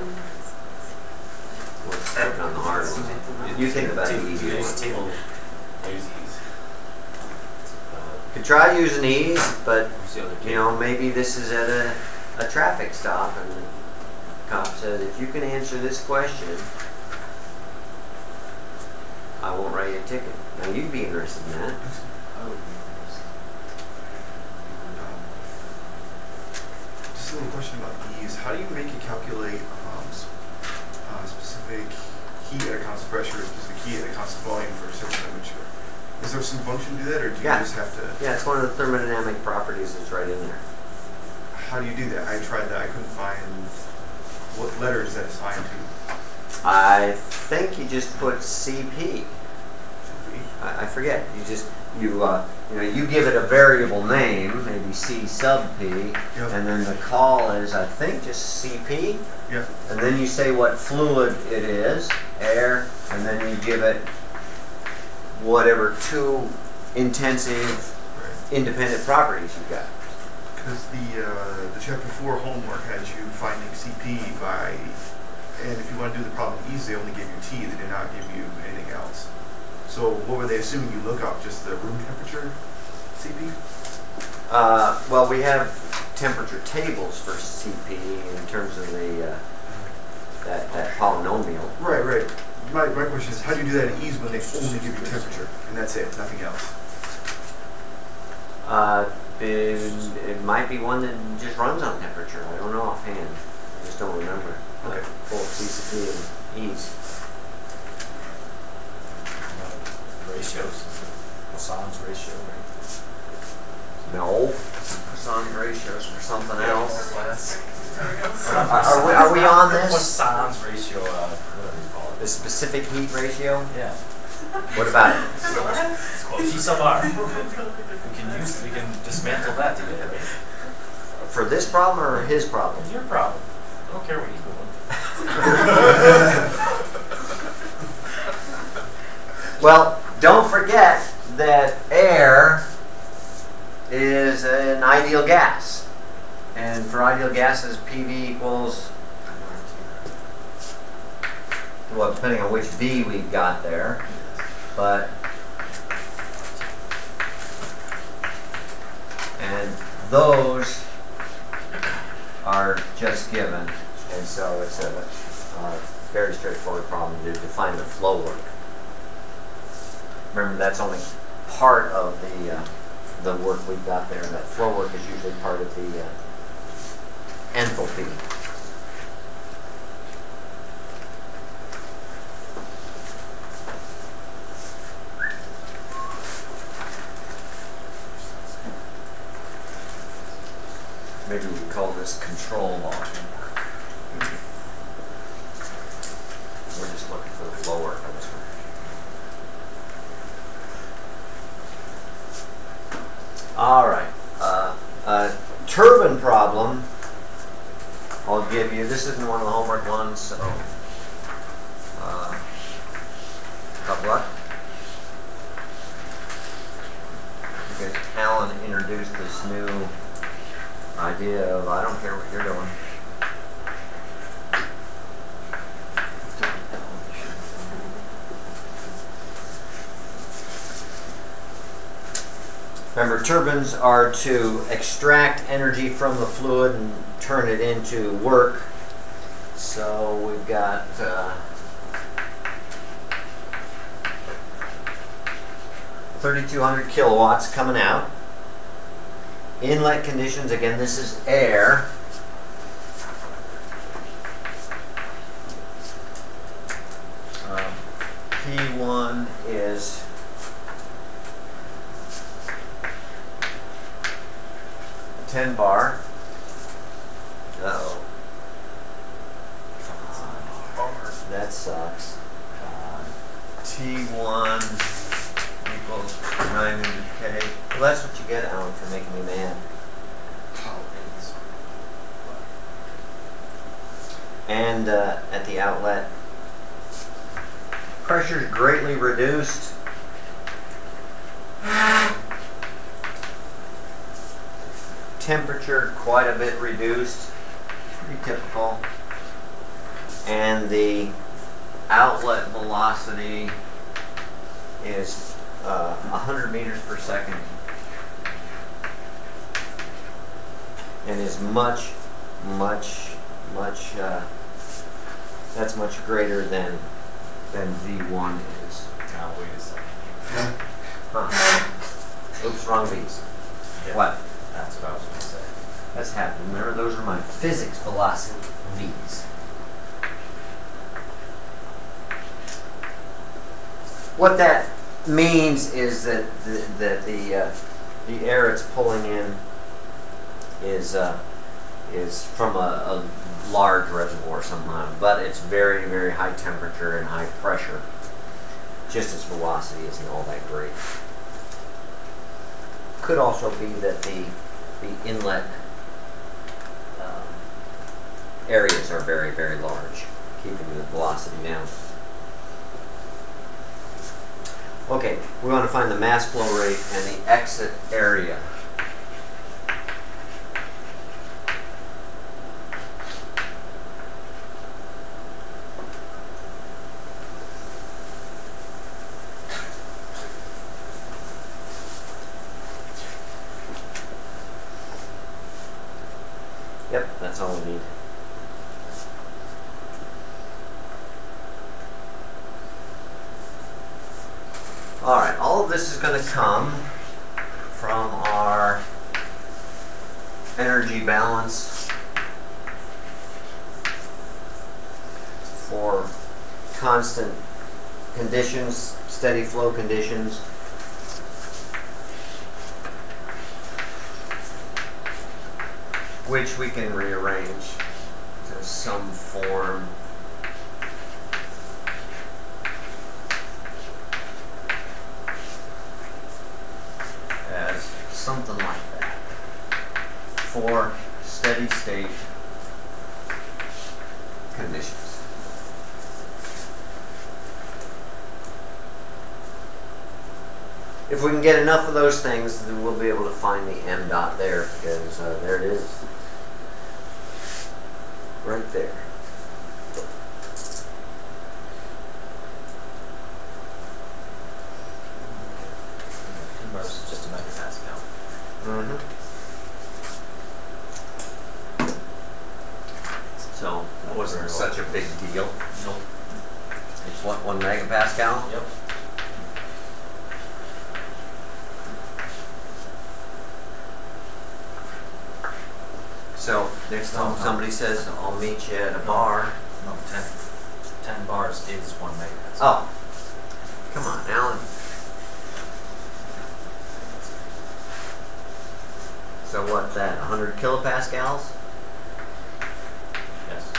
Let's put on the hard one. You think about the easy Use one. table. Use. Could try using these, but who's the other you know, maybe this is at a, a traffic stop and the cop says, if you can answer this question, I won't write you a ticket. Now you'd be interested in that. I would be interested. Um, Just a little question about these. How do you make it calculate um, uh, specific heat at a constant pressure, specific heat at a constant volume for a certain temperature? Is there some function to that, or do you Yeah. just have to? Yeah, it's one of the thermodynamic properties that's right in there. How do you do that? I tried that. I couldn't find what letter is that assigned to. I think you just put CP. I, I forget. You just you uh, you know you give it a variable name, maybe C sub P, Yep. and then the call is I think just CP, Yeah. and then you say what fluid it is, air, and then you give it whatever two intensive independent properties you've got. Because the uh, the chapter four homework has you finding CP by, and if you want to do the problem easy, they only give you T. They did not give you anything else. So what were they assuming you look up? Just the room temperature CP? Uh, well, we have temperature tables for CP in terms of the uh, that that polynomial. Right, right. My, my question is, how do you do that at EES when they only give you temperature and that's it, nothing else? Uh, it, it might be one that just runs on temperature. I don't know offhand. I just don't remember. Okay. Full CCP and EES. Ratios. Poisson's ratio, right? No. Poisson ratios for something else. There we go. Are, are we, are we on this? Poisson's ratio, uh, whatever you call The specific heat ratio? Yeah. What about it? It's called P sub R. We can use, we can dismantle that together, right? For this problem or his problem? Your problem. I don't care what he's doing. Well, don't forget that air is an ideal gas. And for ideal gases, PV equals, well, depending on which V we've got there, but, and those are just given, and so it's a, a very straightforward problem to define the flow work. Remember, that's only part of the, uh, the work we've got there. That flow work is usually part of the uh, enthalpy. Maybe we call this control volume. We're just looking for the flow work this one. All right. Uh, uh, turbine problem. I'll give you. This isn't one of the homework ones, so. Uh, tough luck. Because Alan introduced this new idea of I don't care what you're doing. Remember, turbines are to extract energy from the fluid and turn it into work. So we've got uh, 3,200 kilowatts coming out. Inlet conditions, again, this is air. Um, P1 is 10 bar. Uh-oh. That sucks. Uh, T1 equals 900K. Well, that's what you get, Alan, for making me mad. And uh, at the outlet, pressure is greatly reduced. Temperature quite a bit reduced, pretty typical. And the outlet velocity is uh, 100 meters per second and is much, much, much, uh, that's much greater than, than V1 is. Now, wait a second. Huh. Oops, wrong V's. Yeah, What? That's what I was gonna say. That's happening. Remember, those are my physics velocity V's. What that means is that the, that the, uh, the air it's pulling in is, uh, is from a, a large reservoir somehow, but it's very, very high temperature and high pressure. Just its velocity isn't all that great. Could also be that the, the inlet areas are very, very large, keeping the velocity down. Okay, we want to find the mass flow rate and the exit area. Yep, that's all we need. All right, all of this is going to come from our energy balance for constant conditions, steady flow conditions. Which we can rearrange to some form. as something like that for steady state conditions. If we can get enough of those things, then we'll be able to find the m dot there because uh, there it is. Right there. Ten bars is just a megapascal. Mm-hmm. So that wasn't such a big deal. Nope. It's what, one megapascal? Yep. So next time somebody says, I'll meet you at a bar. No, ten. Ten bars is one megapascal. Oh, come on, Alan. So what, that 100 kilopascals? Yes.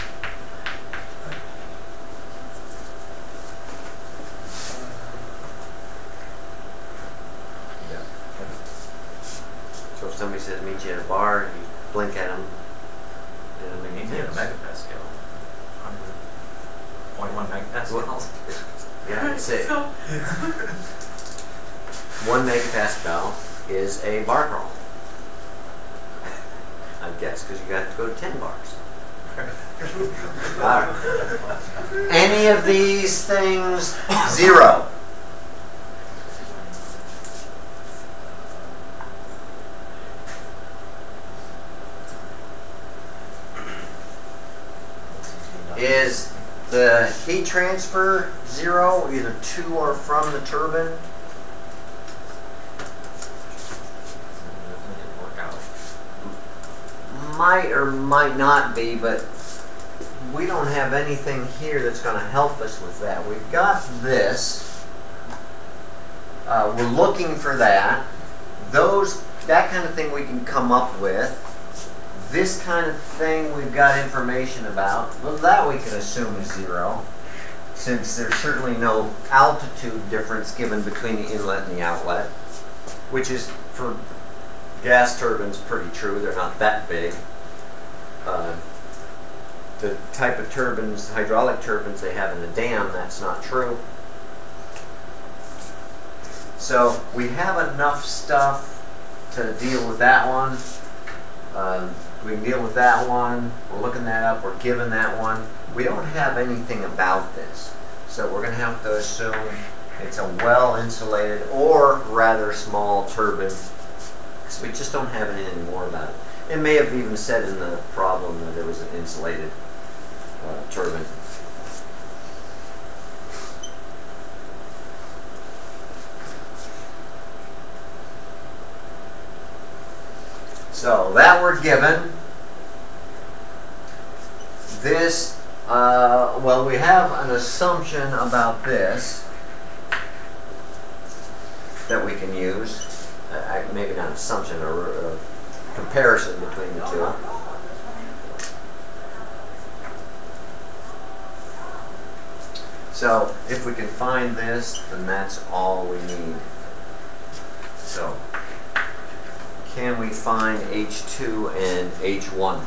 Yeah. So if somebody says meet you at a bar, you blink at them. I mean, you need a megapascal. Hundred point one megapascals. Yeah, I'd say So, one megapascal is a bar crawl. I guess because you got to go to 10 bars. Any of these things, zero. Is the heat transfer zero, either to or from the turbine? Doesn't work out. Might or might not be, but we don't have anything here that's going to help us with that. We've got this. Uh, we're looking for that. Those that kind of thing we can come up with. This kind of thing we've got information about. Well, that we can assume is zero, since there's certainly no altitude difference given between the inlet and the outlet, which is for gas turbines pretty true. They're not that big. Uh, the type of turbines, hydraulic turbines they have in the dam, that's not true. So we have enough stuff to deal with that one. Um, we can deal with that one. We're looking that up. We're given that one. We don't have anything about this. So we're going to have to assume it's a well insulated or rather small turbine. Because we just don't have anything more about it. It may have even said in the problem that it was an insulated uh, turbine. So that we're given. This, uh, well, we have an assumption about this that we can use. Uh, maybe not an assumption, or comparison between the two. So if we can find this, then that's all we need. So can we find H2 and H1?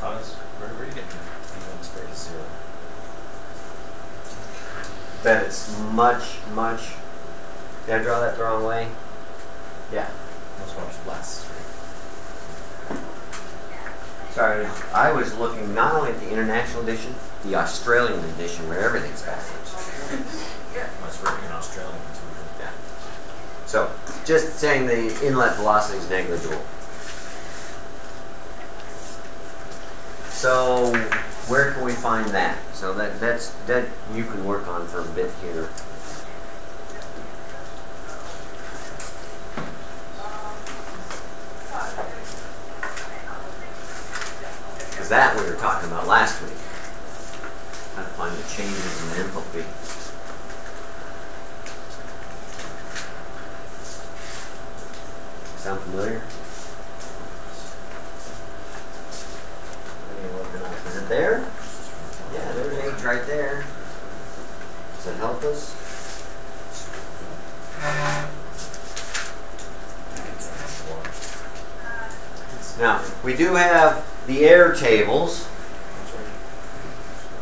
How does, where, where do you get V1 squared to zero? That it's much, much. Did I draw that the wrong way? Yeah. Much, much less. Sorry, I was looking not only at the international edition, the Australian edition, where everything's backwards. Unless we're in Australia. too. Yeah. So, just saying the inlet velocity is negligible. So, where can we find that? So that that's that you can work on for a bit here. Because that we were talking about last week. How to find the changes in the enthalpy. Sound familiar? What are you looking at? Is it there? Yeah, there's H right there. Does that help us? Now, we do have the air tables.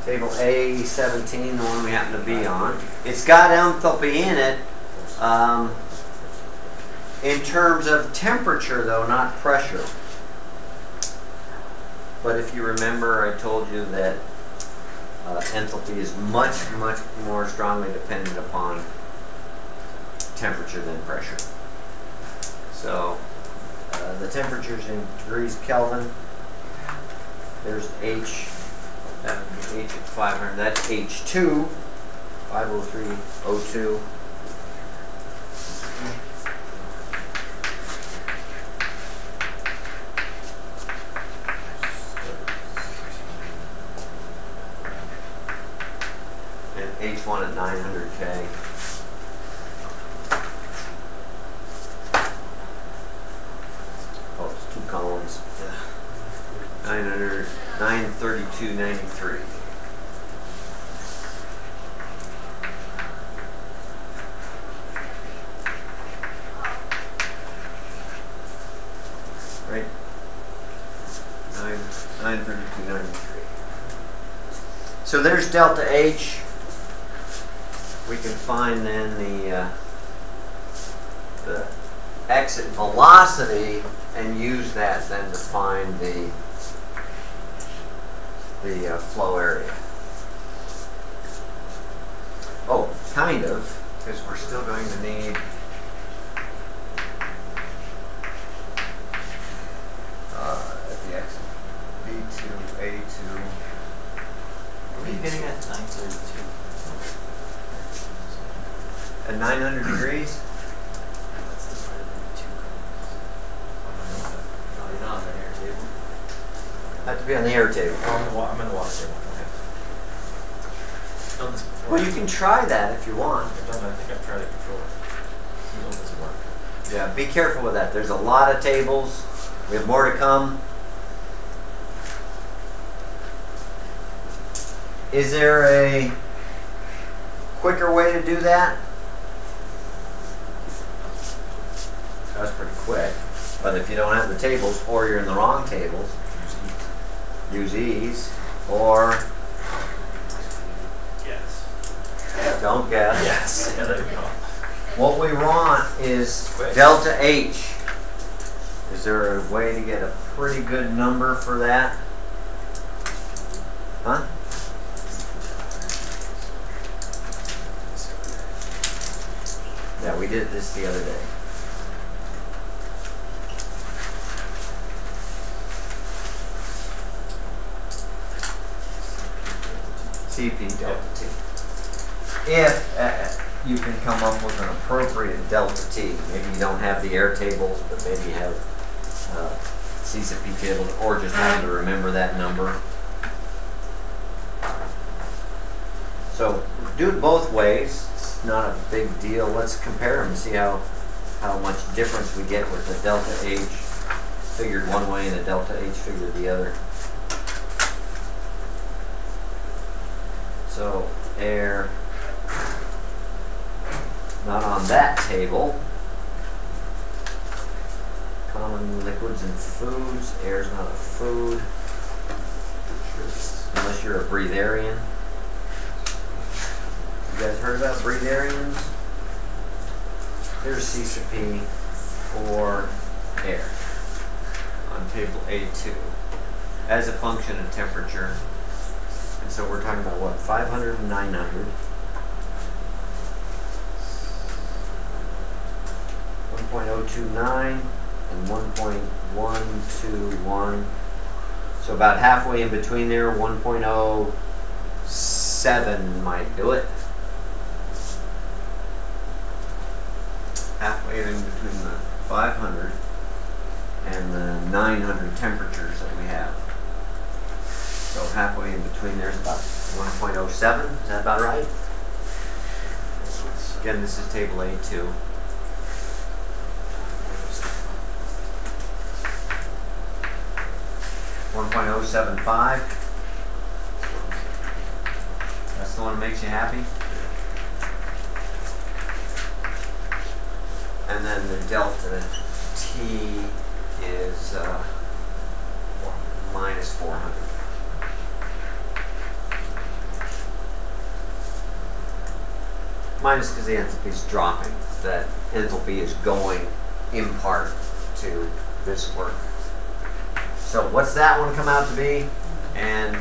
Table A17, the one we happen to be on. It's got enthalpy in it. Um, in terms of temperature, though, not pressure. But if you remember, I told you that uh, enthalpy is much, much more strongly dependent upon temperature than pressure. So, uh, the temperature's in degrees Kelvin. There's H, that would be H at 500. That's H2, 50302. And H1 at 900K. Oh, it's two columns. 900, 932, 93. Right? 9, 932, 93. So there's delta H. Find then the, uh, the exit velocity and use that then to find the the uh, flow area. Oh, kind of, because we're still going to need uh, at the exit B2, A2. What are you getting at? 932. At 900 degrees? That's divided into two columns. No, you're not on the air table. I Have to be on the air table. Oh, I'm in the wa- I'm in the water table, okay. Done this before. Well, you can try that if you want. I've done, I think I've tried it before. It doesn't work. Yeah, be careful with that. There's a lot of tables. We have more to come. Is there a quicker way to do that? That's pretty quick. But if you don't have the tables or you're in the wrong tables, use these or Yes. don't guess. Yes, yeah, there we go. What we want is Quick. delta H. Is there a way to get a pretty good number for that? Huh? Yeah, we did this the other day. CP delta T. If uh, you can come up with an appropriate delta T, maybe you don't have the air tables, but maybe you have uh, CCP tables, or just happen to remember that number. So do it both ways. It's not a big deal. Let's compare them and see how how much difference we get with the delta H figured one way and the delta H figured the other. So air not on that table. Common liquids and foods. Air's not a food. Unless you're a breatharian. You guys heard about breatharians? Here's CCP for air on table A2 as a function of temperature. And so we're talking about what, 500 and 900. 1.029 and 1.121. So about halfway in between there, 1.07 might do it. Halfway in between the 500 and the 900 temperatures that we have. So halfway in between there's about 1.07. Is that about right? Again, this is table A2. One point oh seven five. That's the one that makes you happy? And then the delta T is uh, minus four hundred. minus because the enthalpy is dropping. That enthalpy is going in part to this work. So what's that one come out to be? And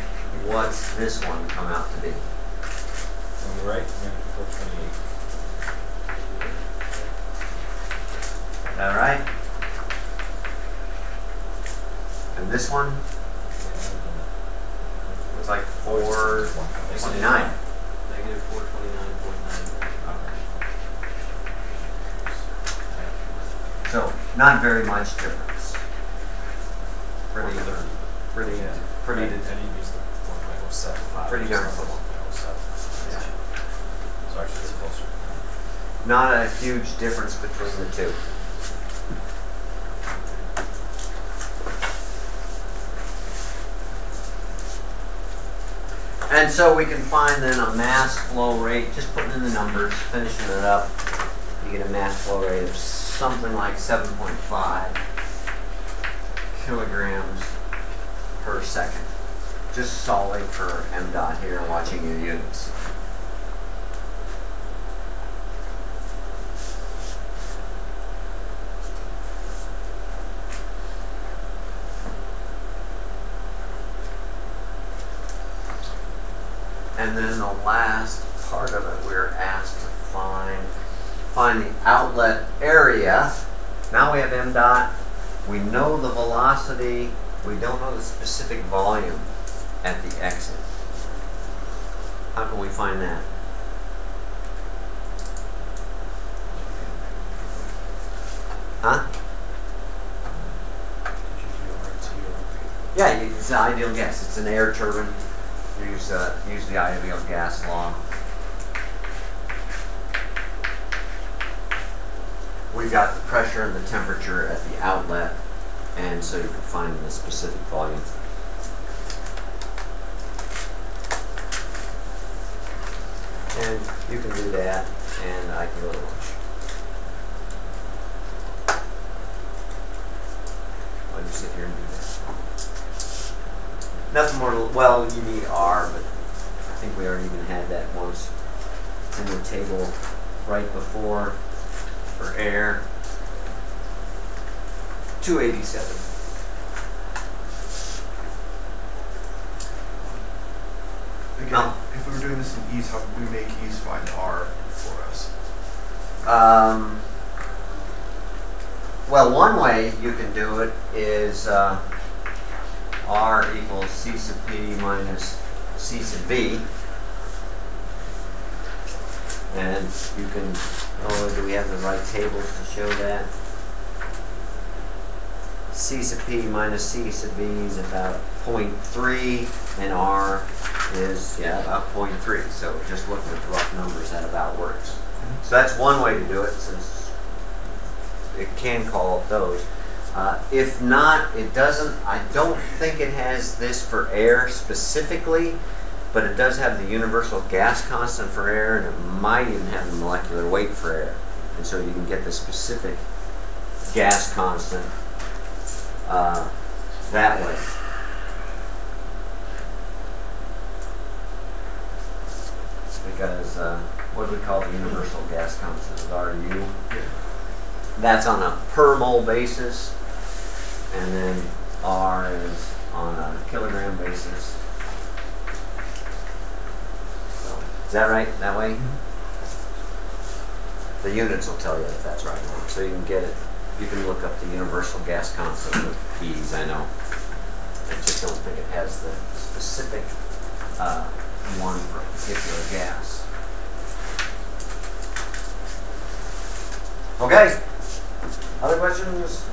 what's this one come out to be? On the right, 428. All right. And this one? It's like 429. Not very much difference. Pretty, pretty, Yeah. pretty. I did, I didn't use the one point oh. Pretty darn close. One point oh seven. Yeah. Oh so actually it's closer. Not a huge difference between the two. And so we can find then a mass flow rate, just putting in the numbers, finishing it up. You get a mass flow rate of something like 7.5 kilograms per second. Just solid for m dot here, watching your units. And then the last part of it, we we're asked to find find the outlet area. Now we have m dot. We know the velocity. We don't know the specific volume at the exit. How can we find that? Huh? Yeah, it's an ideal gas. It's an air turbine. Use uh, use the ideal gas law. We've got the pressure and the temperature at the outlet, and so you can find the specific volume. And you can do that, and I can go to lunch. I'll just sit here and do that. Nothing more, well, you need R, but I think we already even had that once. In the table right before for air. Two eighty-seven. Again, No. if we were doing this in EES, how could we make EES find R for us? Um, well, one way you can do it is uh, R equals C sub P minus C sub V. And you can, oh, do we have the right tables to show that? C sub P minus C sub V is about 0.3 and R is, yeah, about 0.3. So just looking at the rough numbers, that about works. So that's one way to do it, since it can call up those. Uh, if not, it doesn't, I don't think it has this for air specifically, but it does have the universal gas constant for air, and it might even have the molecular weight for air. And so you can get the specific gas constant uh, that way. Because uh, what do we call the universal gas constant? Is RU? That's on a per mole basis, and then R is on a kilogram basis. So, is that right? That way? The units will tell you if that's right or wrong. So you can get it. You can look up the universal gas constant with P's. I know. I just don't think it has the specific uh, one for a particular gas. Okay. Other questions?